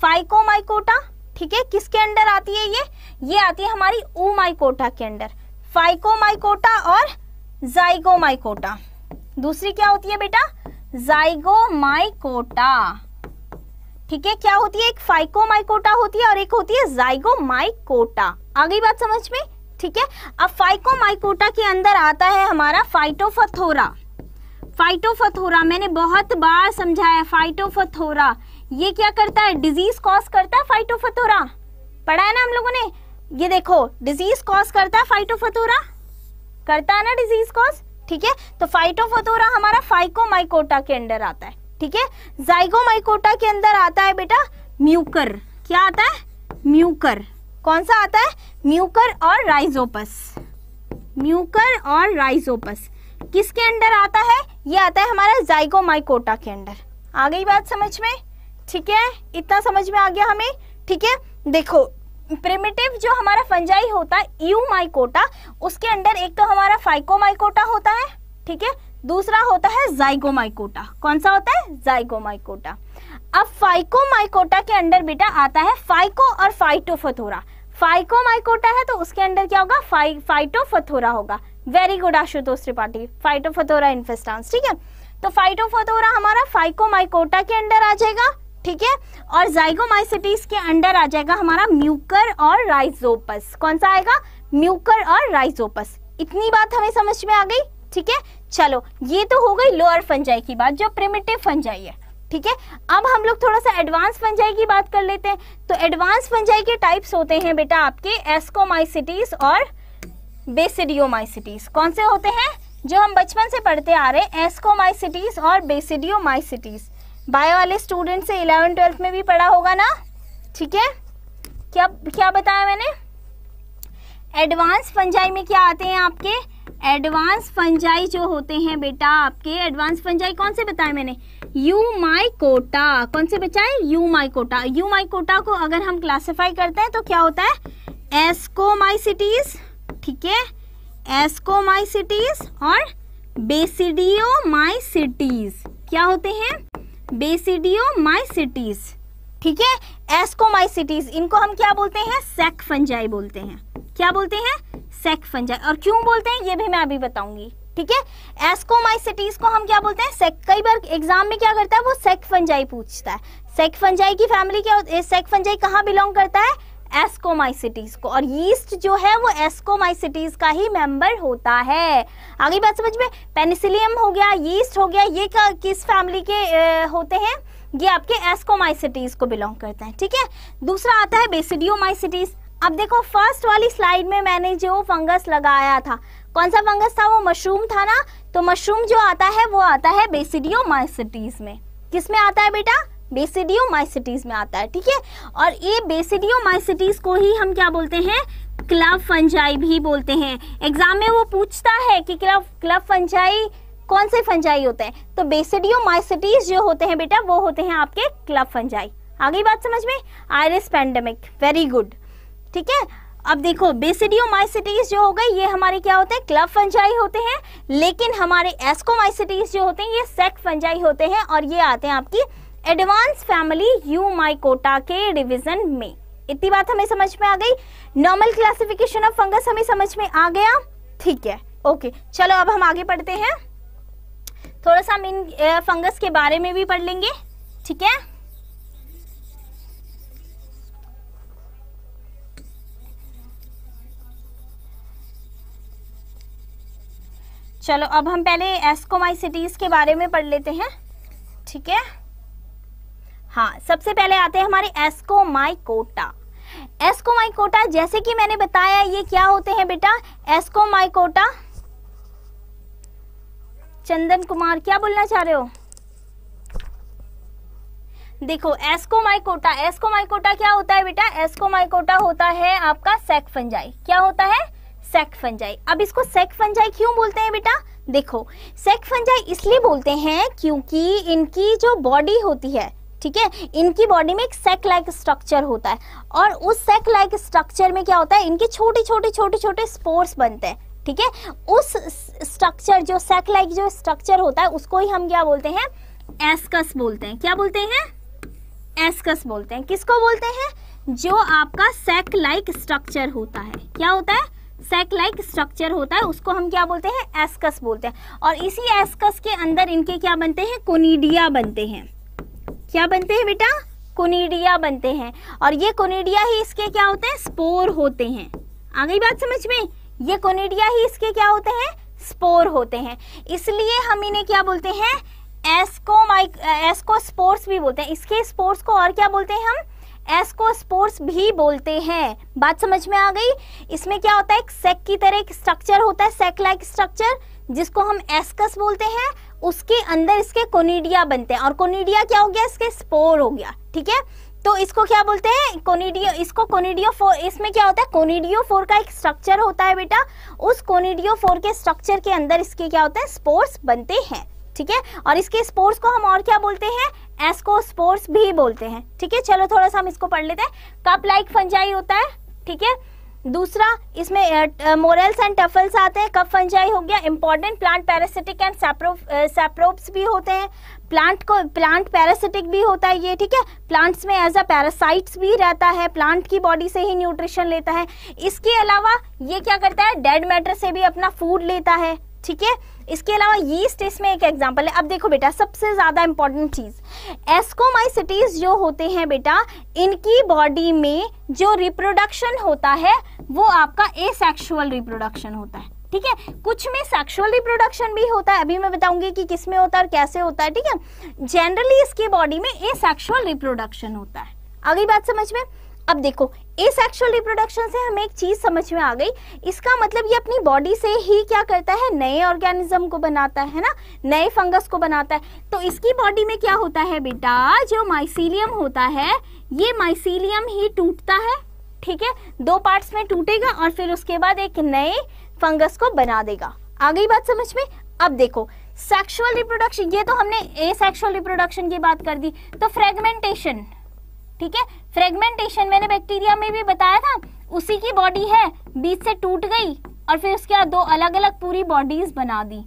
फाइको माइकोटा ठीक है? किसके अंडर आती है ये? ये आती है हमारी ऊमाइकोटा के अंडर। फाइकोमाइकोटा और जाइगो माइकोटा दूसरी क्या होती है बेटा? जाइगोमाइकोटा ठीक है? क्या होती है? एक फाइको माइकोटा होती है और एक होती है जाइगोमाइकोटा आ गई बात समझ में? ठीक है? अब फाइकोमाइकोटा के अंदर आता है हमारा फाइटोफथोरा फाइटोफथोरा मैंने बहुत बार समझाया फाइटोफथोरा ये क्या करता है? डिज़ीज़ कॉज करता है फाइटोफथोरा पढ़ा है ना हम लोगों ने? ये देखो डिज़ीज़ कॉज करता है फाइटोफथोरा करता है ना डिज़ीज़ कॉज ठीक है? तो फाइटोफथोरा हमारा फाइकोमाइकोटा के अंदर आता है। ठीक है? जाइगोमाइकोटा के अंदर आता है बेटा, म्यूकर। क्या आता है? म्यूकर। कौन सा आता है? म्यूकर और राइजोपस। म्यूकर और राइजोपस। किसके अंदर आता है? ये आता है हमारा जाइगोमाइकोटा के अंदर आ गई बात समझ में? ठीक है? इतना समझ में आ गया हमें? ठीक है? देखो प्रिमिटिव जो हमारा फंजाई होता है यू माइकोटा उसके अंदर एक तो हमारा फाइकोमाइकोटा होता है, ठीक है? दूसरा होता है जाइगोमाइकोटा कौन सा होता है? जाइगोमाइकोटा अब फाइकोमाइकोटा के अंदर बेटा आता है फाइको और फाइटोफथोरा फाइकोमाइकोटा है तो उसके अंदर क्या होगा? फाइ, फाइटोफथोरा होगा। Very good Ashutosh Tripathi. Phytophthora infestans ठीक है? तो फाइटोफथोरा हमारा फाइकोमाइकोटा के अंदर आ जाएगा ठीक है? और जाइगोमाइसिटीज के अंडर आ जाएगा हमारा म्यूकर और राइजोपस। कौन सा आएगा? म्यूकर और राइजोपस। इतनी बात हमें समझ में आ गई ठीक है? चलो ये तो हो गई लोअर फंजाई की बात जो प्रिमिटिव फंजाई है। ठीक है? अब हम लोग थोड़ा सा एडवांस फंजाई की बात कर लेते हैं। तो एडवांस फंजाई के टाइप्स होते हैं बेटा आपके एस्कोमाइसिटीज और बेसिडियोमाइसिटीज कौन से होते हैं? जो हम बचपन से पढ़ते आ रहे हैं एस्कोमाइसिटीज और बेसिडियोमाइसिटीज बायो वाले स्टूडेंट से इलेवन ट्वेल्थ में भी पढ़ा होगा ना? ठीक है? क्या क्या बताया मैंने? एडवांस फंजाई में क्या आते हैं आपके? एडवांस फंजाई जो होते हैं बेटा आपके एडवांस फंजाई कौन से बताए मैंने? Eumycota. कौन से बचाए यू माई कोटा। यू माई कोटा को अगर हम क्लासिफाई करते हैं तो क्या होता है? एस्को माई सिटीज़ ठीक है? एस्को माई सिटीज़ और बेसिडियो माई सिटीज़ क्या होते हैं? बेसिडियो माई सिटीज़ ठीक है? एस्को माई सिटीज़ इनको हम क्या बोलते हैं? सेक फंजाई बोलते हैं। क्या बोलते हैं? सेक फंजाई और क्यों बोलते हैं? ये भी मैं अभी बताऊँगी। ठीक है? एस्कोमाइसिटीज को हम क्या बोलते हैं? सेक कई बार एग्ज़ाम में क्या करता है? वो सेक फंजाई पूछता है। सेक फंजाई की फैमिली क्या होती है सेक फंजाई कहाँ बिलोंग करता है? एस्कोमाइसिटीज को। और यीस्ट जो है वो एस्कोमाइसिटीज का ही मेंबर होता है। आगे बात समझ में? पेनिसिलियम हो गया यीस्ट हो गया ये किस फैमिली के ए, होते हैं? ये आपके एस्कोमाइसिटीज को बिलोंग करते हैं ठीक है? दूसरा आता है बेसिडियोमाइसिटीज अब देखो फ़र्स्ट वाली स्लाइड में मैंने जो फंगस लगाया था कौन सा फंगस था? वो मशरूम था ना? तो मशरूम जो आता है, वो आता है बेसिडियोमाइसिटीज में। किसमें आता है बेटा? बेसिडियोमाइसिटीज में आता है, ठीक है? और ये बेसिडियोमाइसिटीज को ही हम क्या बोलते हैं? क्लब फंजाई भी बोलते हैं। एग्ज़ाम में वो पूछता है कि क्लब क्लब फंजाई, कौन से फंजाई होते हैं? तो बेसिडियो माइसिटीज जो होते हैं बेटा, वो होते हैं आपके क्लब फंजाई। आगे बात समझ में? आयरिस पेंडेमिक वेरी गुड ठीक है? अब देखो बेसिडियोमाइसिटीज जो हो गए, ये हमारे क्या होते हैं? क्लब फंजाई होते हैं। लेकिन हमारे एस्कोमाइसिटीज जो होते हैं, ये सेक फंजाई होते हैं और ये आते हैं आपकी एडवांस फैमिली यू माइकोटा के डिवीज़न में। इतनी बात हमें समझ में आ गई? नॉर्मल क्लासिफिकेशन ऑफ़ फंगस हमें समझ में आ गया? ठीक है ओके चलो अब हम आगे पढ़ते हैं। थोड़ा सा हम इन फंगस के बारे में भी पढ़ लेंगे। ठीक है? चलो, अब हम पहले एस्कोमाइसिटीज के बारे में पढ़ लेते हैं। ठीक है? हाँ सबसे पहले आते हैं हमारे एस्कोमाइकोटा। एस्कोमाइकोटा, जैसे कि मैंने बताया, ये क्या होते हैं बेटा? एस्कोमाइकोटा, चंदन कुमार, क्या बोलना चाह रहे हो? देखो, एस्कोमाइकोटा एस्कोमाइकोटा क्या होता है बेटा? एस्कोमाइकोटा होता है आपका सेक फंजाई क्या होता है? सेक फंजाई अब इसको सेक फंजाई क्यों बोलते हैं बेटा? देखो सेक फंजाई इसलिए बोलते हैं क्योंकि इनकी जो बॉडी होती है, ठीक है, इनकी बॉडी में एक सेक लाइक स्ट्रक्चर होता है और उस सेक लाइक स्ट्रक्चर में क्या होता है? इनके छोटे छोटे छोटे छोटे स्पोर्स बनते हैं, ठीक है? उस स्ट्रक्चर जो सेक लाइक जो स्ट्रक्चर होता है, उसको ही हम क्या बोलते हैं? एस्कस बोलते हैं। क्या बोलते हैं? एस्कस बोलते हैं। किसको बोलते हैं? जो आपका सेक लाइक स्ट्रक्चर होता है। क्या होता है? सेक लाइक स्ट्रक्चर होता है, उसको हम क्या बोलते हैं? एस्कस बोलते हैं। और इसी एस्कस के अंदर इनके क्या बनते हैं? कोनिडिया बनते हैं। क्या बनते हैं बेटा? कोनिडिया बनते हैं। और ये कोनिडिया ही इसके क्या होते हैं? स्पोर होते हैं। आ गई बात समझ में? ये कोनिडिया ही इसके क्या होते हैं? स्पोर होते हैं। इसलिए हम इन्हें क्या बोलते हैं? एस्को माइक एस्को स्पोर्स भी बोलते हैं। इसके स्पोर्स को और क्या बोलते हैं हम? एस्को स्पोर्स भी बोलते हैं। बात समझ में आ गई? इसमें क्या होता है? एक सेक की तरह एक स्ट्रक्चर होता है सेक लाइक स्ट्रक्चर जिसको हम एस्कस बोलते हैं। उसके अंदर इसके कोनिडिया बनते हैं। और कोनिडिया क्या हो गया? इसके स्पोर हो गया, ठीक है? तो इसको क्या बोलते हैं? कोनिडियो, इसको कोनिडियो फोर इसमें क्या होता है? कोनिडियो फोर का एक स्ट्रक्चर होता है बेटा। उस कोनिडियो फोर के स्ट्रक्चर के अंदर इसके क्या होता है? स्पोर्स बनते हैं। ठीक है? और इसके स्पोर्स को हम और क्या बोलते हैं? एस्को स्पोर्स भी बोलते हैं। ठीक है? चलो थोड़ा सा हम इसको पढ़ लेते हैं। कप लाइक फंजाई होता है, ठीक है? दूसरा, इसमें मोरल्स एंड टफल्स आते हैं। कप फंजाई हो गया? Important plant parasitic and saprobes भी होते हैं। प्लांट को प्लांट पैरासिटिक भी होता है ये, ठीक है? प्लांट्स में एज अ पैरासाइट्स भी रहता है। प्लांट की बॉडी से ही न्यूट्रिशन लेता है। इसके अलावा ये क्या करता है? डेड मैटर से भी अपना फ़ूड लेता है। ठीक है? इसके अलावा यीस्ट इसमें एक एग्जांपल है। अब देखो बेटा, सबसे ज़्यादा इंपॉर्टेंट चीज़ एस्कोमाइसिटीज जो होते हैं बेटा, इनकी बॉडी में जो रिप्रोडक्शन होता है, वो आपका एसेक्सुअल रिप्रोडक्शन होता है। ठीक है? कुछ में सेक्सुअल रिप्रोडक्शन भी होता है। अभी मैं बताऊँगी कि किसमें होता है और कैसे होता है। ठीक है? जनरली इसकी बॉडी में ए सेक्सुअल रिप्रोडक्शन होता है। अगली बात समझ में? अब देखो ए एसेक्सुअल रिप्रोडक्शन से हमें एक चीज़ समझ में आ गई। इसका मतलब ये अपनी बॉडी से ही क्या करता है? नए ऑर्गेनिज्म को बनाता है ना? नए फंगस को बनाता है। तो इसकी बॉडी में क्या होता है बेटा? जो माइसीलियम होता है, ये माइसीलियम ही टूटता है, ठीक है? दो पार्ट्स में टूटेगा और फिर उसके बाद एक नए फंगस को बना देगा। आ गई बात समझ में? अब देखो सेक्सुअल रिप्रोडक्शन ये तो हमने ए सेक्सुअल रिप्रोडक्शन की बात कर दी। तो फ्रेगमेंटेशन ठीक है? फ्रेगमेंटेशन मैंने बैक्टीरिया में भी बताया था। उसी की बॉडी है। बीच से टूट गई और फिर उसके बाद दो अलग अलग पूरी बॉडीज बना दी।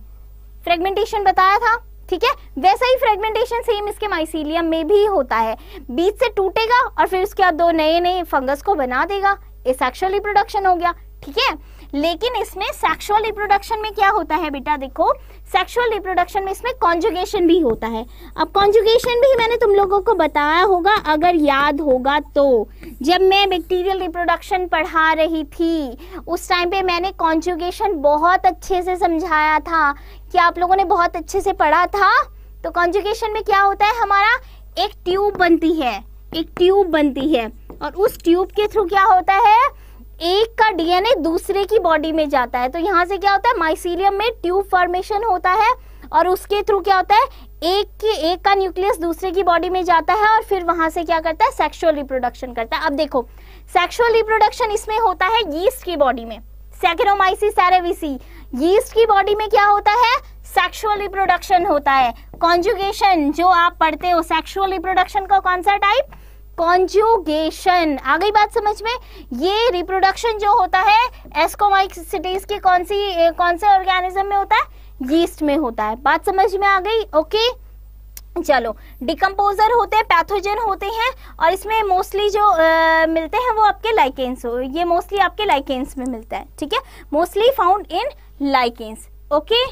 फ्रेगमेंटेशन बताया था, ठीक है? वैसा ही फ्रेगमेंटेशन सेम इसके माइसीलियम में भी होता है। बीच से टूटेगा और फिर उसके बाद दो नए नए फंगस को बना देगा। ये सेक्सुअल रिप्रोडक्शन हो गया, ठीक है? लेकिन इसमें सेक्सुअल रिप्रोडक्शन में क्या होता है बेटा? देखो सेक्सुअल रिप्रोडक्शन में इसमें कॉन्जुगेशन भी होता है। अब कॉन्जुगेशन भी मैंने तुम लोगों को बताया होगा, अगर याद होगा तो। जब मैं बैक्टीरियल रिप्रोडक्शन पढ़ा रही थी, उस टाइम पे मैंने कॉन्जुगेशन बहुत अच्छे से समझाया था। कि आप लोगों ने बहुत अच्छे से पढ़ा था? तो कॉन्जुगेशन में क्या होता है? हमारा एक ट्यूब बनती है, एक ट्यूब बनती है। और उस ट्यूब के थ्रू क्या होता है? एक का डीएनए दूसरे की बॉडी में जाता है। तो यहाँ से क्या होता है? माइसीलियम में ट्यूब फॉर्मेशन होता है और उसके थ्रू क्या होता है? एक के एक का न्यूक्लियस दूसरे की बॉडी में जाता है और फिर वहाँ से क्या करता है? सेक्सुअल रिप्रोडक्शन करता है। अब देखो सेक्सुअल रिप्रोडक्शन इसमें होता है यीस्ट की बॉडी में। सेकेरोमाइसिस सेरेविसी यीस्ट की बॉडी में क्या होता है? सेक्सुअल रिप्रोडक्शन होता है। कॉन्जुगेशन जो आप पढ़ते हो सेक्सुअल रिप्रोडक्शन का कौन सा टाइप कॉन्जुगेशन आ गई बात समझ में? ये रिप्रोडक्शन जो होता है एस्कोमाइसिटीज के कौन सी कौन से ऑर्गेनिज्म में होता है? यीस्ट में होता है। बात समझ में आ गई? ओके चलो। डिकम्पोजर होते हैं पैथोजन होते हैं और इसमें मोस्टली जो आ, मिलते हैं वो आपके लाइकेंस हो। ये मोस्टली आपके लाइकेंस में मिलता है ठीक है? Mostly found in lichens okay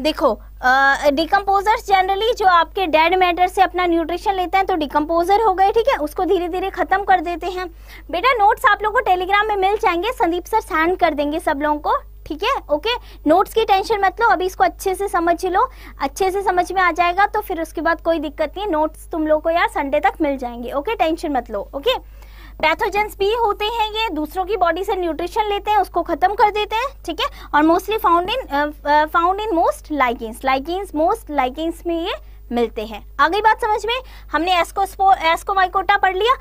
देखो डिकम्पोजर्स uh, जनरली जो आपके डेड मैटर से अपना न्यूट्रिशन लेते हैं तो डिकम्पोजर हो गए ठीक है? उसको धीरे धीरे खत्म कर देते हैं। बेटा नोट्स आप लोगों को टेलीग्राम में मिल जाएँगे संदीप सर सेंड कर देंगे सब लोगों को ठीक है? ओके नोट्स की टेंशन मत लो अभी इसको अच्छे से समझ लो। अच्छे से समझ में आ जाएगा तो फिर उसके बाद कोई दिक्कत नहीं नोट्स तुम लोग को यार संडे तक मिल जाएँगे ओके टेंशन मत लो ओके पैथोजेंस भी होते हैं ये, दूसरों की बॉडी से न्यूट्रिशन लेते हैं, उसको खत्म कर देते हैं, ठीक है? और mostly found in found in most lichens lichens most lichens में ये मिलते हैं। आगे बात समझ में? हमने एस्को एस्को माइकोटा पढ़ लिया।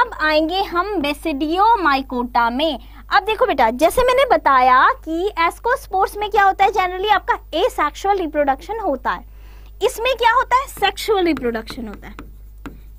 अब आएँगे हम बेसिडियो माइकोटा में। अब देखो बेटा, जैसे मैंने बताया कि एस्को स्पोर्ट्स में क्या होता है जनरली आपका ए सेक्शुअल रिप्रोडक्शन होता है। इसमें क्या होता है? सेक्सुअल रिप्रोडक्शन होता है।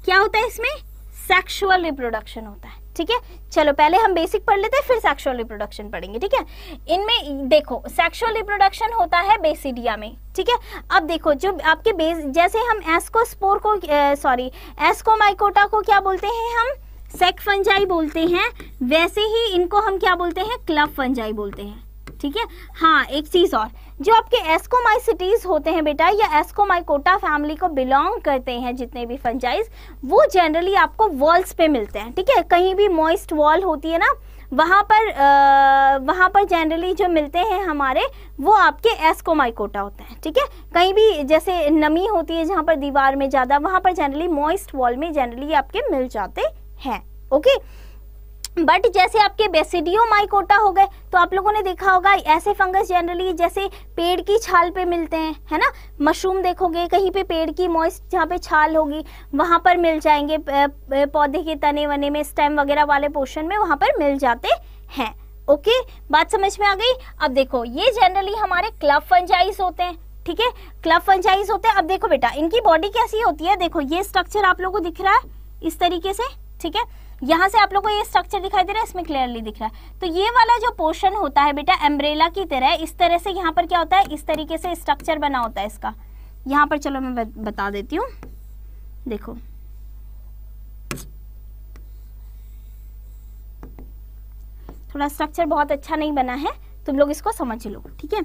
क्या होता है इसमें? सेक्सुअल रिप्रोडक्शन होता है, ठीक है? चलो, पहले हम बेसिक पढ़ लेते हैं, फिर सेक्सुअल रिप्रोडक्शन पढ़ेंगे, ठीक है? इनमें, देखो सेक्सुअल रिप्रोडक्शन होता है बेसिडिया में, ठीक है? अब देखो जो आपके बेस जैसे हम एस्कोस्पोर को सॉरी एस्कोमाइकोटा को क्या बोलते हैं हम? सेक फंजाई बोलते हैं, वैसे ही इनको हम क्या बोलते हैं? क्लब फंजाई बोलते हैं, ठीक है? हाँ एक चीज़ और जो आपके एस्कोमाइसिटीज होते हैं बेटा या एस्कोमाइकोटा फैमिली को बिलोंग करते हैं जितने भी फंजाइज वो जनरली आपको वॉल्स पे मिलते हैं ठीक है? कहीं भी मॉइस्ट वॉल होती है ना वहाँ पर आ, वहाँ पर जनरली जो मिलते हैं हमारे वो आपके एस्कोमाइकोटा होते हैं ठीक है? कहीं भी जैसे नमी होती है जहाँ पर दीवार में ज़्यादा वहाँ पर जनरली मॉइस्ट वॉल में जनरली आपके मिल जाते हैं ओके बट जैसे आपके बेसिडियो माइकोटा हो गए तो आप लोगों ने देखा होगा, ऐसे फंगस जनरली जैसे पेड़ की छाल पे मिलते हैं, है ना? मशरूम देखोगे, कहीं पे पेड़ की मॉइस्ट जहाँ पे छाल होगी, वहाँ पर मिल जाएँगे पौधे के तने वने में स्टेम वगैरह वाले पोर्शन में वहाँ पर मिल जाते हैं ओके बात समझ में आ गई? अब देखो, ये जनरली हमारे क्लब फंजाइज होते हैं, ठीक है? क्लब फंजाइज होते हैं, अब देखो बेटा, इनकी बॉडी कैसी होती है? देखो, ये स्ट्रक्चर आप लोगों को दिख रहा है, इस तरीके से, ठीक है? यहाँ से आप लोग को ये स्ट्रक्चर दिखाई दे रहा है, इसमें क्लियरली दिख रहा है। तो ये वाला जो पोर्शन होता है बेटा एम्ब्रेला की तरह, इस तरह से यहाँ पर क्या होता है? इस तरीके से स्ट्रक्चर बना होता है इसका। यहाँ पर चलो मैं बता देती हूँ। देखो। थोड़ा स्ट्रक्चर बहुत अच्छा नहीं बना है, तुम लोग इसको समझ लो, ठीक है?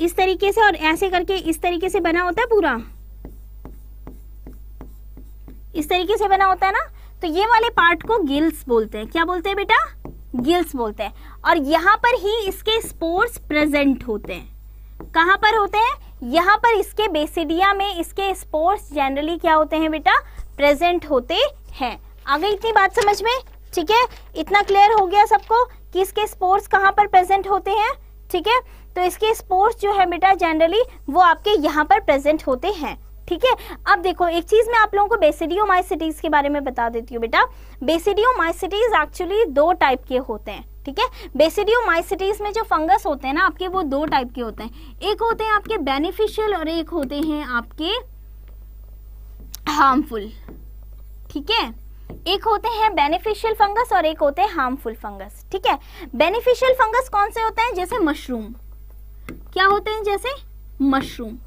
इस तरीके से और ऐसे करके इस तरीके से बना होता है पूरा। इस तरीके से बना होता है ना? तो ये वाले पार्ट को गिल्स बोलते हैं। क्या बोलते हैं बेटा? गिल्स बोलते हैं। और यहाँ पर ही इसके स्पोर्स प्रेजेंट होते हैं। कहाँ पर होते हैं? यहाँ पर इसके बेसिडिया में इसके स्पोर्स जनरली क्या होते हैं बेटा? प्रेजेंट होते हैं। आगे इतनी बात समझ में? ठीक है? इतना क्लियर हो गया सबको कि इसके स्पोर्स कहाँ पर प्रेजेंट होते हैं? ठीक है? तो इसके स्पोर्स जो है बेटा जनरली वो आपके यहाँ पर प्रेजेंट होते हैं। ठीक है? अब देखो, एक चीज़ मैं आप लोगों को बेसिडियोमाइसिटीज के बारे में बता देती हूँ बेटा। बेसिडियोमाइसिटीज एक्चुअली दो टाइप के होते हैं, ठीक है? बेसिडियोमाइसिटीज में जो फंगस होते हैं ना, आपके वो दो टाइप के होते हैं। एक होते हैं आपके बेनिफिशियल और एक होते हैं आपके हार्मफुल ठीक है? एक होते हैं बेनिफिशियल फंगस और एक होते हैं हार्मफुल फंगस ठीक है? बेनिफिशियल फंगस कौन से होते हैं? जैसे मशरूम क्या होते हैं? जैसे मशरूम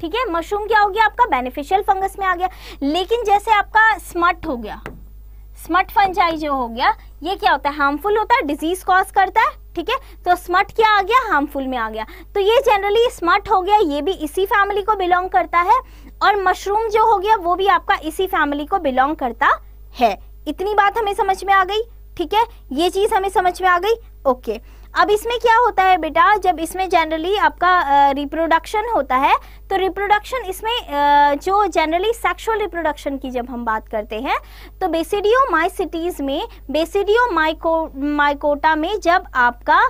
ठीक है? मशरूम क्या हो गया? आपका बेनिफिशियल फंगस में आ गया। लेकिन जैसे आपका स्मट हो गया स्मट फंजाई जो हो गया, ये क्या होता है? हार्मफुल होता है डिज़ीज़ कॉज करता है, ठीक है? तो स्मट क्या आ गया? हार्मफुल में आ गया। तो ये जनरली स्मट हो गया, ये भी इसी फैमिली को बिलोंग करता है, और मशरूम जो हो गया, वो भी आपका इसी फैमिली को बिलोंग करता है। इतनी बात हमें समझ में आ गई, ठीक है? ये चीज़ हमें समझ में आ गई, ओके। अब इसमें क्या होता है बेटा? जब इसमें जनरली आपका रिप्रोडक्शन होता है तो रिप्रोडक्शन इसमें जो जनरली सेक्सुअल रिप्रोडक्शन की जब हम बात करते हैं तो बेसिडियो माइसिटीज में बेसिडियो माइको माइकोटा में जब आपका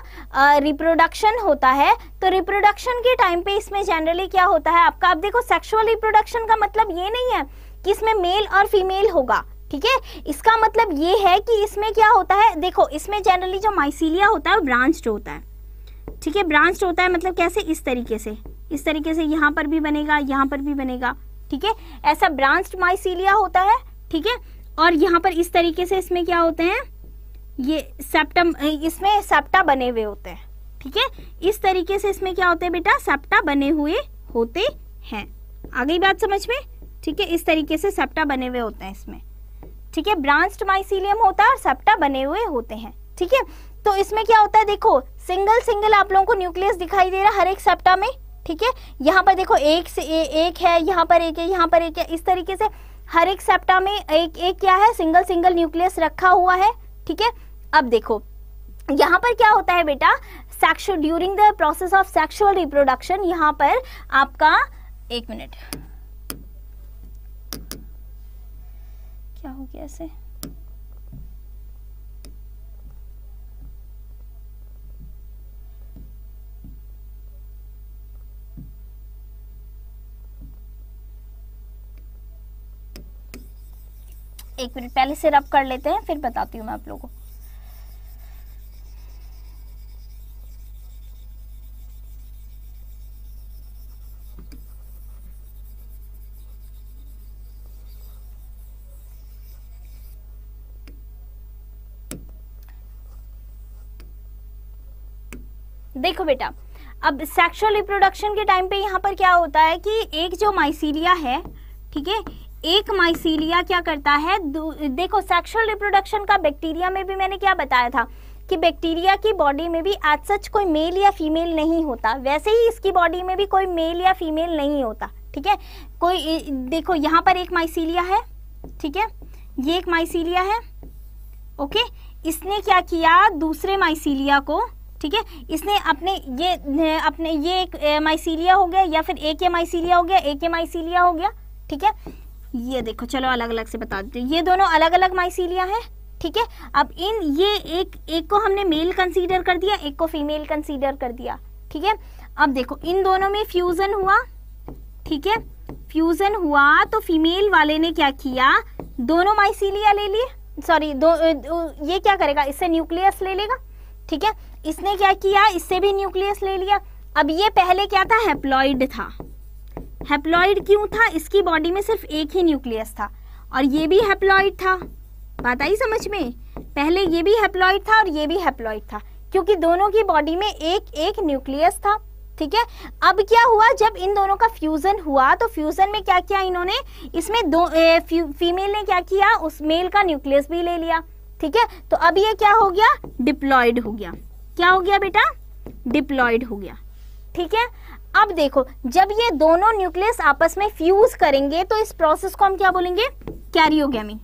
रिप्रोडक्शन होता है तो रिप्रोडक्शन के टाइम पे इसमें जनरली क्या होता है? आपका, अब देखो सेक्सुअल रिप्रोडक्शन का मतलब ये नहीं है कि इसमें मेल और फीमेल होगा। ठीक है? इसका मतलब ये है कि इसमें क्या होता है? देखो, इसमें जनरली जो माइसीलिया होता है ब्रांच्ड होता है। ठीक है? ब्रांच्ड होता है मतलब कैसे? इस तरीके से। इस तरीके से यहाँ पर भी बनेगा, यहाँ पर भी बनेगा। ठीक है? ऐसा ब्रांच्ड माइसीलिया होता है, ठीक है? और यहाँ पर इस तरीके से इसमें क्या होते हैं? ये सेप्टम इसमें सेप्टा बने हुए होते हैं। ठीक है? इस तरीके से इसमें क्या होते हैं बेटा? सेप्टा बने हुए होते हैं। आ गई बात समझ में? ठीक है? इस तरीके से सेप्टा बने हुए होते हैं इसमें। ठीक है ब्रांच्ड माइसीलियम होता है और सेप्टा बने हुए होते हैं ठीक है? तो इसमें क्या होता है देखो सिंगल सिंगल आप लोगों को न्यूक्लियस दिखाई दे रहा है हर एक सेप्टा में ठीक है? यहाँ पर देखो एक से ए, एक है यहाँ पर एक है यहाँ पर एक है इस तरीके से हर एक सेप्टा में एक एक क्या है सिंगल सिंगल न्यूक्लियस रखा हुआ है ठीक है? अब देखो यहाँ पर क्या होता है बेटा? Sexual during the process of sexual reproduction यहाँ पर आपका एक मिनट क्या हो गया ऐसे? एक मिनट, पहले से रब कर लेते हैं, फिर बताती हूँ मैं आप लोगों देखो बेटा, अब सेक्सुअल रिप्रोडक्शन के टाइम पे यहाँ पर क्या होता है कि एक जो माइसीलिया है, ठीक है, एक माइसीलिया क्या करता है देखो सेक्सुअल रिप्रोडक्शन का बैक्टीरिया में भी मैंने क्या बताया था कि बैक्टीरिया की बॉडी में भी एज सच कोई मेल या फीमेल नहीं होता। वैसे ही इसकी बॉडी में भी कोई मेल या फीमेल नहीं होता, ठीक है? कोई, देखो यहाँ पर एक माइसीलिया है, ठीक है? ये एक माइसीलिया है, ओके? इसने क्या किया? दूसरे माइसीलिया को ठीक है? इसने अपने ये अपने ये एक माइसीलिया हो गया या फिर एक ये माइसीलिया हो गया, एक ये माइसीलिया हो गया, ठीक है? ये देखो, चलो अलग अलग से बता देते ये दोनों अलग अलग माइसीलिया है, ठीक है? अब इन, ये एक एक को हमने मेल कंसीडर कर दिया, एक को फीमेल कंसीडर कर दिया, ठीक है? अब देखो, इन दोनों में फ्यूजन हुआ, ठीक है? फ्यूजन हुआ तो फीमेल वाले ने क्या किया? दोनों माइसीलिया ले लिए। सॉरी दो ये क्या करेगा? इससे न्यूक्लियस ले लेगा? ठीक है? इसने क्या किया? इससे भी न्यूक्लियस ले लिया। अब ये पहले क्या था? हेप्लॉइड था। हेप्लॉइड क्यों था? इसकी बॉडी में सिर्फ़ एक ही न्यूक्लियस था। और ये भी हेप्लॉइड था। बात आई समझ में? पहले ये भी हेप्लॉइड था और ये भी हेप्लॉइड था। क्योंकि दोनों की बॉडी में एक एक न्यूक्लियस था। ठीक है? अब क्या हुआ? जब इन दोनों का फ्यूजन हुआ तो फ्यूजन में क्या किया इन्होंने? इसमें दो ए, फीमेल ने क्या किया? उस मेल का न्यूक्लियस भी ले लिया। ठीक है? तो अब ये क्या हो गया? डिप्लॉयड हो गया। क्या हो गया बेटा? डिप्लॉयड हो गया। ठीक है? अब देखो, जब ये दोनों न्यूक्लियस आपस में फ्यूज करेंगे तो इस प्रोसेस को हम क्या बोलेंगे? कैरियोगेमी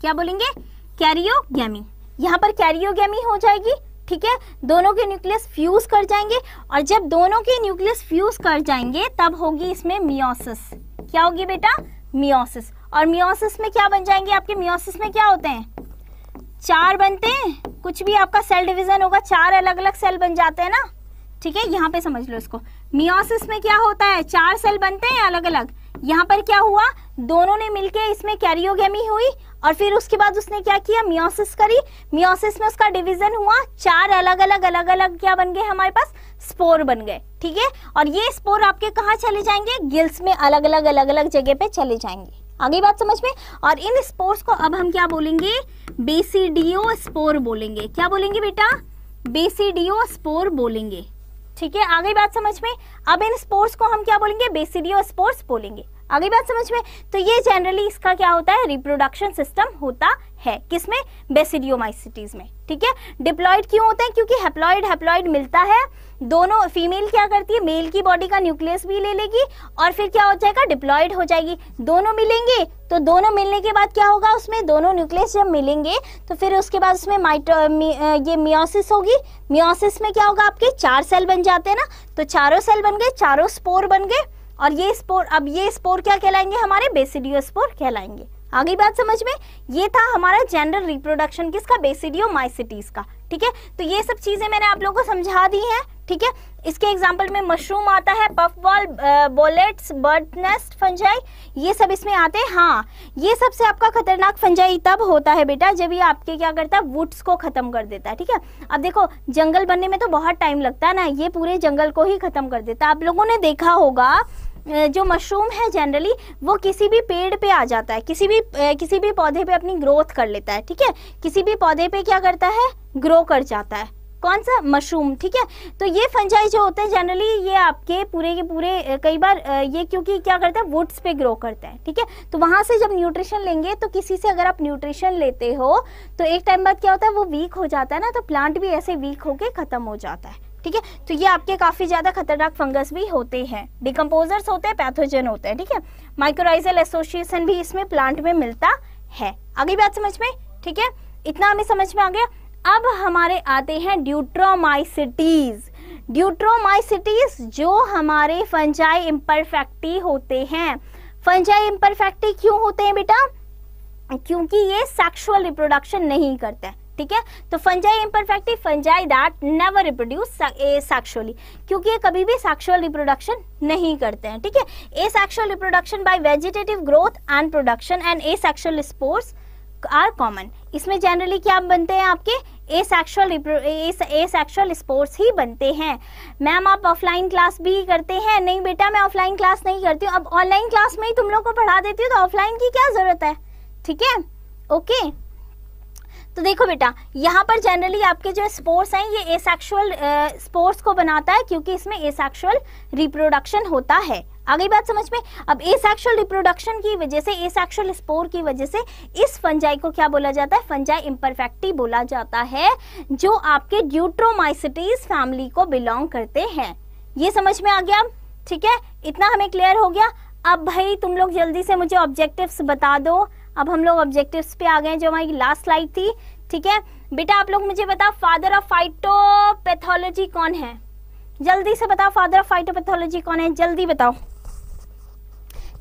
क्या बोलेंगे? कैरियोगेमी यहाँ पर कैरियोगेमी हो जाएगी, ठीक है? दोनों के न्यूक्लियस फ्यूज कर जाएँगे, और जब दोनों के न्यूक्लियस फ्यूज कर जाएँगे, तब होगी इसमें मियोसिस क्या होगी बेटा? मियोसिस और मियोसिस में क्या बन जाएँगे आपके? मियोसिस में क्या होते हैं? चार बनते हैं। कुछ भी आपका सेल डिवीज़न होगा, चार अलग अलग सेल बन जाते हैं ना? ठीक है, यहाँ पे समझ लो इसको। मियोसिस में क्या होता है? चार सेल बनते हैं अलग अलग यहाँ पर क्या हुआ? दोनों ने मिलके इसमें कैरियोगेमी हुई और फिर उसके बाद उसने क्या किया? मियोसिस करी। मियोसिस में उसका डिवीज़न हुआ। चार अलग अलग अलग अलग क्या बन गए हमारे पास? स्पोर बन गए। ठीक है? और ये स्पोर आपके कहा चले जाएँगे? गिल्स में अलग अलग अलग अलग जगह पे चले जाएँगे। आगे बात समझ में? और इन स्पोर्स को अब हम क्या बोलेंगे? बेसिडियो स्पोर बोलेंगे। क्या बोलेंगे बेटा? बेसिडियो स्पोर बोलेंगे। ठीक है? आगे बात समझ में? अब इन स्पोर्स को हम क्या बोलेंगे? बेसिडियो स्पोर्स बोलेंगे। आगे बात समझ में तो ये जनरली इसका क्या होता है? रिप्रोडक्शन सिस्टम होता है। किसमें? बेसिडियोमाइसिटीज में। ठीक है? डिप्लॉइड क्यों होते हैं? क्योंकि हेप्लॉइड हेप्लॉइड मिलता है। दोनों फीमेल क्या करती है? मेल की बॉडी का न्यूक्लियस भी ले लेगी और फिर क्या हो जाएगा? डिप्लॉइड हो जाएगी। दोनों मिलेंगे तो दोनों मिलने के बाद क्या होगा उसमें? दोनों न्यूक्लियस जब मिलेंगे तो फिर उसके बाद उसमें माइटो ये मियोसिस होगी। मियोसिस में क्या होगा आपके? चार सेल बन जाते हैं ना? तो चारों सेल बन गए, चारों स्पोर बन गए। और ये स्पोर, अब ये स्पोर क्या कहलाएँगे? हमारे बेसिडियो स्पोर कहलाएँगे। आगे बात समझ में? ये था हमारा जनरल रिप्रोडक्शन किसका? बेसिडियो माइसिटीज का, ठीक है? तो ये सब चीज़ें मैंने आप लोगों को समझा दी हैं, ठीक है? इसके एग्ज़ाम्पल में मशरूम आता है puff ball boletes bird nest fungi ये सब इसमें आते हैं। हाँ ये सबसे आपका खतरनाक फंजाई तब होता है बेटा, जब ये आपके क्या करता है? वुड्स को खत्म कर देता है, ठीक है? अब देखो, जंगल बनने में तो बहुत टाइम लगता है ना, ये पूरे जंगल को ही खत्म कर देता है। आप लोगों ने देखा होगा जो मशरूम है जनरली वो किसी भी पेड़ पे आ जाता है। किसी भी किसी भी पौधे पे अपनी ग्रोथ कर लेता है, ठीक है? किसी भी पौधे पे क्या करता है? ग्रो कर जाता है। कौन सा? मशरूम, ठीक है? तो ये फंजाई जो होते हैं जनरली ये आपके पूरे के पूरे कई बार ये क्योंकि क्या करता है? वुड्स पे ग्रो करता है, ठीक है? तो वहाँ से जब न्यूट्रिशन लेंगे तो किसी से अगर आप न्यूट्रिशन लेते हो तो एक टाइम बाद क्या होता है? वो वीक हो जाता है ना तो प्लांट भी ऐसे वीक होके खत्म हो जाता है। ठीक है? तो ये आपके काफ़ी ज़्यादा खतरनाक फंगस भी होते हैं। डिकम्पोजर्स होते हैं पैथोजन होते हैं, ठीक है? माइक्रोराइजल एसोसिएशन भी इसमें प्लांट में मिलता है। आगे बात समझ में? ठीक है? इतना हमें समझ में आ गया। अब हमारे आते हैं ड्यूट्रोमाइसिटीज ड्यूट्रोमाइसिटीज जो हमारे फंजाई इम्परफेक्टी होते हैं। फंजाई इम्परफेक्टी क्यों होते हैं बेटा? क्योंकि ये सेक्सुअल रिप्रोडक्शन नहीं करते। हैं ठीक है? तो fungi imperfecti fungi that never reproduce sexually क्योंकि ये कभी भी सेक्सुअल रिप्रोडक्शन नहीं करते हैं, ठीक है? Asexual reproduction by vegetative growth and production and asexual spores are common इसमें जनरली क्या बनते हैं आपके? Asexual asexual spores ही बनते हैं। मैम आप ऑफलाइन क्लास भी करते हैं? नहीं बेटा, मैं ऑफलाइन क्लास नहीं करती हूँ। अब ऑनलाइन क्लास में ही तुम लोग को पढ़ा देती हूँ तो ऑफलाइन की क्या ज़रूरत है? ठीक है? Okay okay. तो देखो बेटा, यहाँ पर जनरली आपके जो स्पोर्ट्स हैं, ये एसेक्सुअल स्पोर्ट्स को बनाता है क्योंकि इसमें एसेक्सुअल रिप्रोडक्शन होता है। आगे बात समझ में? अब एसेक्सुअल रिप्रोडक्शन की वजह से एसेक्सुअल स्पोर की वजह से इस फंजाई को क्या बोला जाता है? फंजाई इम्परफेक्टी बोला जाता है, जो आपके ड्यूट्रोमाइसिटीज फैमिली को बिलोंग करते हैं। ये समझ में आ गया? ठीक है? इतना हमें क्लियर हो गया? अब भाई तुम लोग जल्दी से मुझे ऑब्जेक्टिव्स बता दो। अब हम लोग ऑब्जेक्टिव्स पे आ गए जो हमारी लास्ट स्लाइड थी, ठीक है? बेटा, आप लोग मुझे बताओ फादर ऑफ़ फाइटोपैथोलॉजी कौन है? जल्दी से बताओ फादर ऑफ़ फाइटोपैथोलॉजी कौन है? जल्दी बताओ।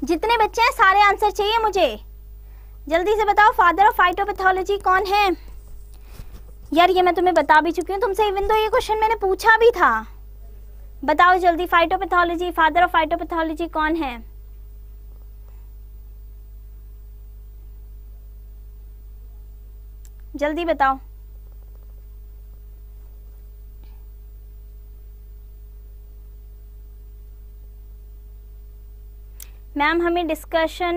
जितने बच्चे हैं, सारे आंसर चाहिए मुझे। जल्दी से बताओ फादर ऑफ़ फाइटोपैथोलॉजी कौन है? यार, ये मैं तुम्हें बता भी चुकी हूँ, तुमसे इवन दो ये क्वेश्चन मैंने पूछा भी था। बताओ जल्दी फाइटोपैथोलॉजी फादर ऑफ़ फाइटोपैथोलॉजी कौन है? जल्दी बताओ। मैम, हमें डिस्कशन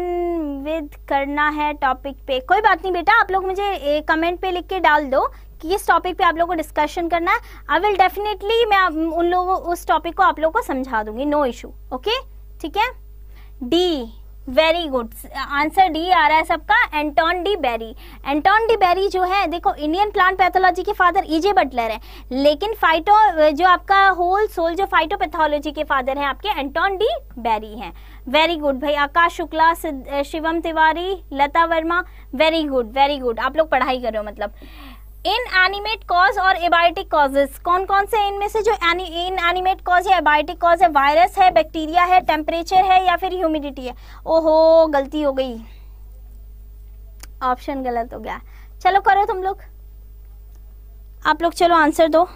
विद करना है टॉपिक पे। कोई बात नहीं बेटा, आप लोग मुझे कमेंट पे लिख के डाल दो कि इस टॉपिक पे आप लोगों को डिस्कशन करना है। आई विल डेफिनेटली मैं उन लोगों, उस टॉपिक को आप लोगों को समझा दूँगी नो इशू ओके ठीक है? D very good answer D आ रहा है सबका. Anton de Bary Anton de Bary जो है, देखो इंडियन प्लांट पैथोलॉजी के फादर ईजे बटलर है. लेकिन फाइटो जो आपका होल सोल जो फाइटोपैथोलॉजी के फादर हैं, आपके एंटोन डी बेरी हैं. वेरी गुड भाई, Akash Shukla Shivam Tiwari, Lata Verma. Very good very good आप लोग पढ़ाई कर मतलब. इन एनिमेट कॉज और एबायोटिक कॉजेज कौन कौन से इनमें से जो इन एनिमेट कॉज या एबायोटिक कॉज है वायरस है बैक्टीरिया है टेम्परेचर है या फिर ह्यूमिडिटी है? ओहो, गलती हो गई। ऑप्शन गलत हो गया। चलो करो तुम लोग। आप लोग चलो आंसर दो।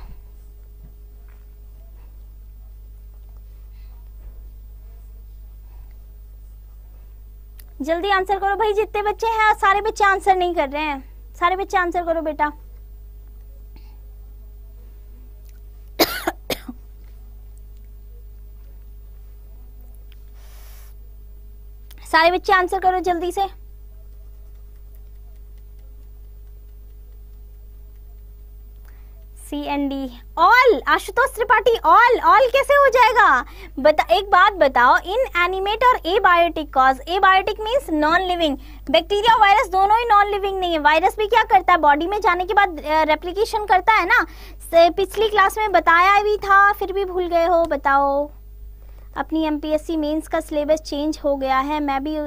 जल्दी आंसर करो। भाई, जितने बच्चे हैं, सारे बच्चे आंसर नहीं कर रहे हैं। सारे बच्चे आंसर करो बेटा। सारे बच्चे आंसर करो जल्दी से। C and D all Ashutosh Tripathi all all कैसे हो जाएगा? बता, एक बात बताओ, इन एनिमेट और abiotic cause abiotic means non living bacteria और वायरस दोनों ही नॉन लिविंग नहीं है। वायरस भी क्या करता है? बॉडी में जाने के बाद रेप्लीकेशन करता है ना? पिछली क्लास में बताया भी था, फिर भी भूल गए हो, बताओ। अपनी एमपीएससी मेंस का सिलेबस चेंज हो गया है मैं भी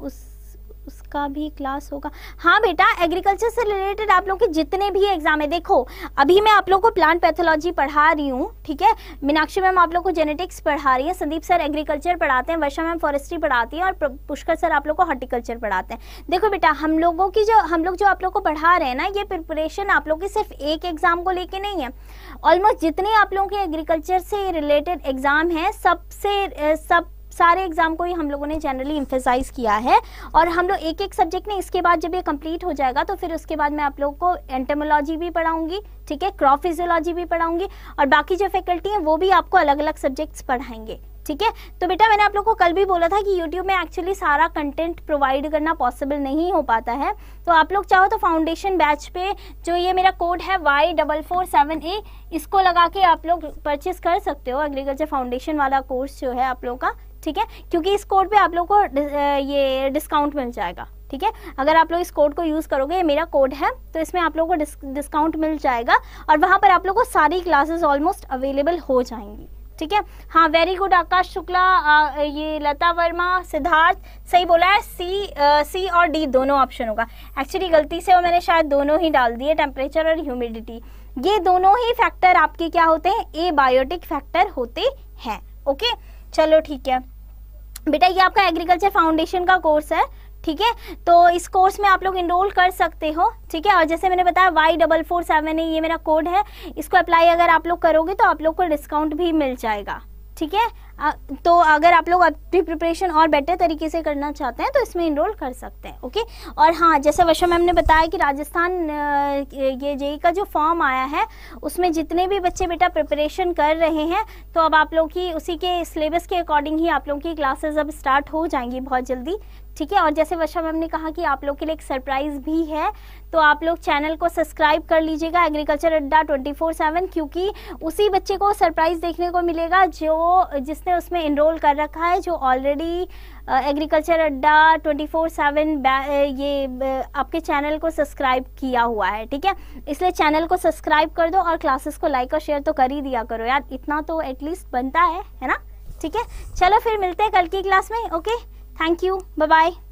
उस उसका भी क्लास होगा। हाँ बेटा एग्रीकल्चर से रिलेटेड आप लोग के जितने भी एग्ज़ाम है, देखो, अभी मैं आप लोग को प्लांट पैथोलॉजी पढ़ा रही हूँ, ठीक है? मीनाक्षी मैम आप लोग को जेनेटिक्स पढ़ा रही है, संदीप सर एग्रीकल्चर पढ़ाते हैं, वर्षा मैम फॉरेस्ट्री पढ़ाती है और पुष्कर सर आप लोग को हॉर्टिकल्चर पढ़ाते हैं। देखो बेटा, हम लोगों की जो हम लोग जो आप लोग को पढ़ा रहे हैं ना, ये प्रिपरेशन आप लोग की सिर्फ़ एक एग्ज़ाम को लेके नहीं है। ऑलमोस्ट जितने आप लोगों के एग्रीकल्चर से रिलेटेड एग्ज़ाम है, सबसे सब सारे एग्ज़ाम को ही हम लोगों ने जनरली इम्फेसाइज किया है और हम लोग एक एक सब्जेक्ट ने इसके बाद जब ये कंप्लीट हो जाएगा तो फिर उसके बाद मैं आप लोगों को एंटेमोलॉजी भी पढ़ाऊँगी, ठीक है? क्रॉप फिजियोलॉजी भी पढ़ाऊँगी और बाकी जो फैकल्टी हैं वो भी आपको अलग अलग सब्जेक्ट्स पढ़ाएँगे, ठीक है? तो बेटा मैंने आप लोग को कल भी बोला था कि यूट्यूब में एक्चुअली सारा कंटेंट प्रोवाइड करना पॉसिबल नहीं हो पाता है। तो आप लोग चाहो तो फाउंडेशन बैच पे जो ये मेरा कोड है Y double four seven A इसको लगा के आप लोग परचेस कर सकते हो। एग्रीकल्चर फाउंडेशन वाला कोर्स जो है आप लोगों का ठीक है? क्योंकि इस कोड पे आप लोग को ये डिस्काउंट मिल जाएगा ठीक है? अगर आप लोग इस कोड को यूज़ करोगे ये मेरा कोड है तो इसमें आप लोगों को डिस्काउंट मिल जाएगा और वहाँ पर आप लोग को सारी क्लासेस ऑलमोस्ट अवेलेबल हो जाएँगी ठीक है? हाँ वेरी गुड आकाश शुक्ला ये लता वर्मा सिद्धार्थ सही बोला है सी आ, सी और डी दोनों ऑप्शन होगा। एक्चुअली गलती से वो मैंने शायद दोनों ही डाल दिए टेम्परेचर और ह्यूमिडिटी ये दोनों ही फैक्टर आपके क्या होते हैं? ए बायोटिक फैक्टर होते हैं ओके चलो ठीक है। बेटा, ये आपका एग्रीकल्चर फाउंडेशन का कोर्स है, ठीक है? तो इस कोर्स में आप लोग इनरोल कर सकते हो, ठीक है? और जैसे मैंने बताया वाई डबल फोर सेवन ये मेरा कोड है। इसको अप्लाई अगर आप लोग करोगे तो आप लोग को डिस्काउंट भी मिल जाएगा। ठीक है? तो अगर आप लोग अपनी प्रिपरेशन और बेटर तरीके से करना चाहते हैं तो इसमें इनरोल कर सकते हैं ओके और हाँ जैसे वर्षा मैम ने बताया कि राजस्थान ये जेई का जो फॉर्म आया है, उसमें जितने भी बच्चे बेटा प्रिपरेशन कर रहे हैं तो अब आप लोग की उसी के सिलेबस के अकॉर्डिंग ही आप लोगों की क्लासेज अब स्टार्ट हो जाएँगी बहुत जल्दी। ठीक है, और जैसे वर्षा मैम ने कहा कि आप लोग के लिए एक सरप्राइज़ भी है तो आप लोग चैनल को सब्सक्राइब कर लीजिएगा agriculture Adda twenty four seven, क्योंकि उसी बच्चे को सरप्राइज़ देखने को मिलेगा जो, जिसने उसमें इनरोल कर रखा है, जो already agriculture Adda twenty four seven ये आपके चैनल को सब्सक्राइब किया हुआ है, ठीक है? इसलिए चैनल को सब्सक्राइब कर दो और क्लासेस को लाइक और शेयर तो कर ही दिया करो यार, इतना तो एटलीस्ट बनता है है ना? ठीक है? चलो फिर मिलते हैं कल की क्लास में, okay? Thank you. Bye bye.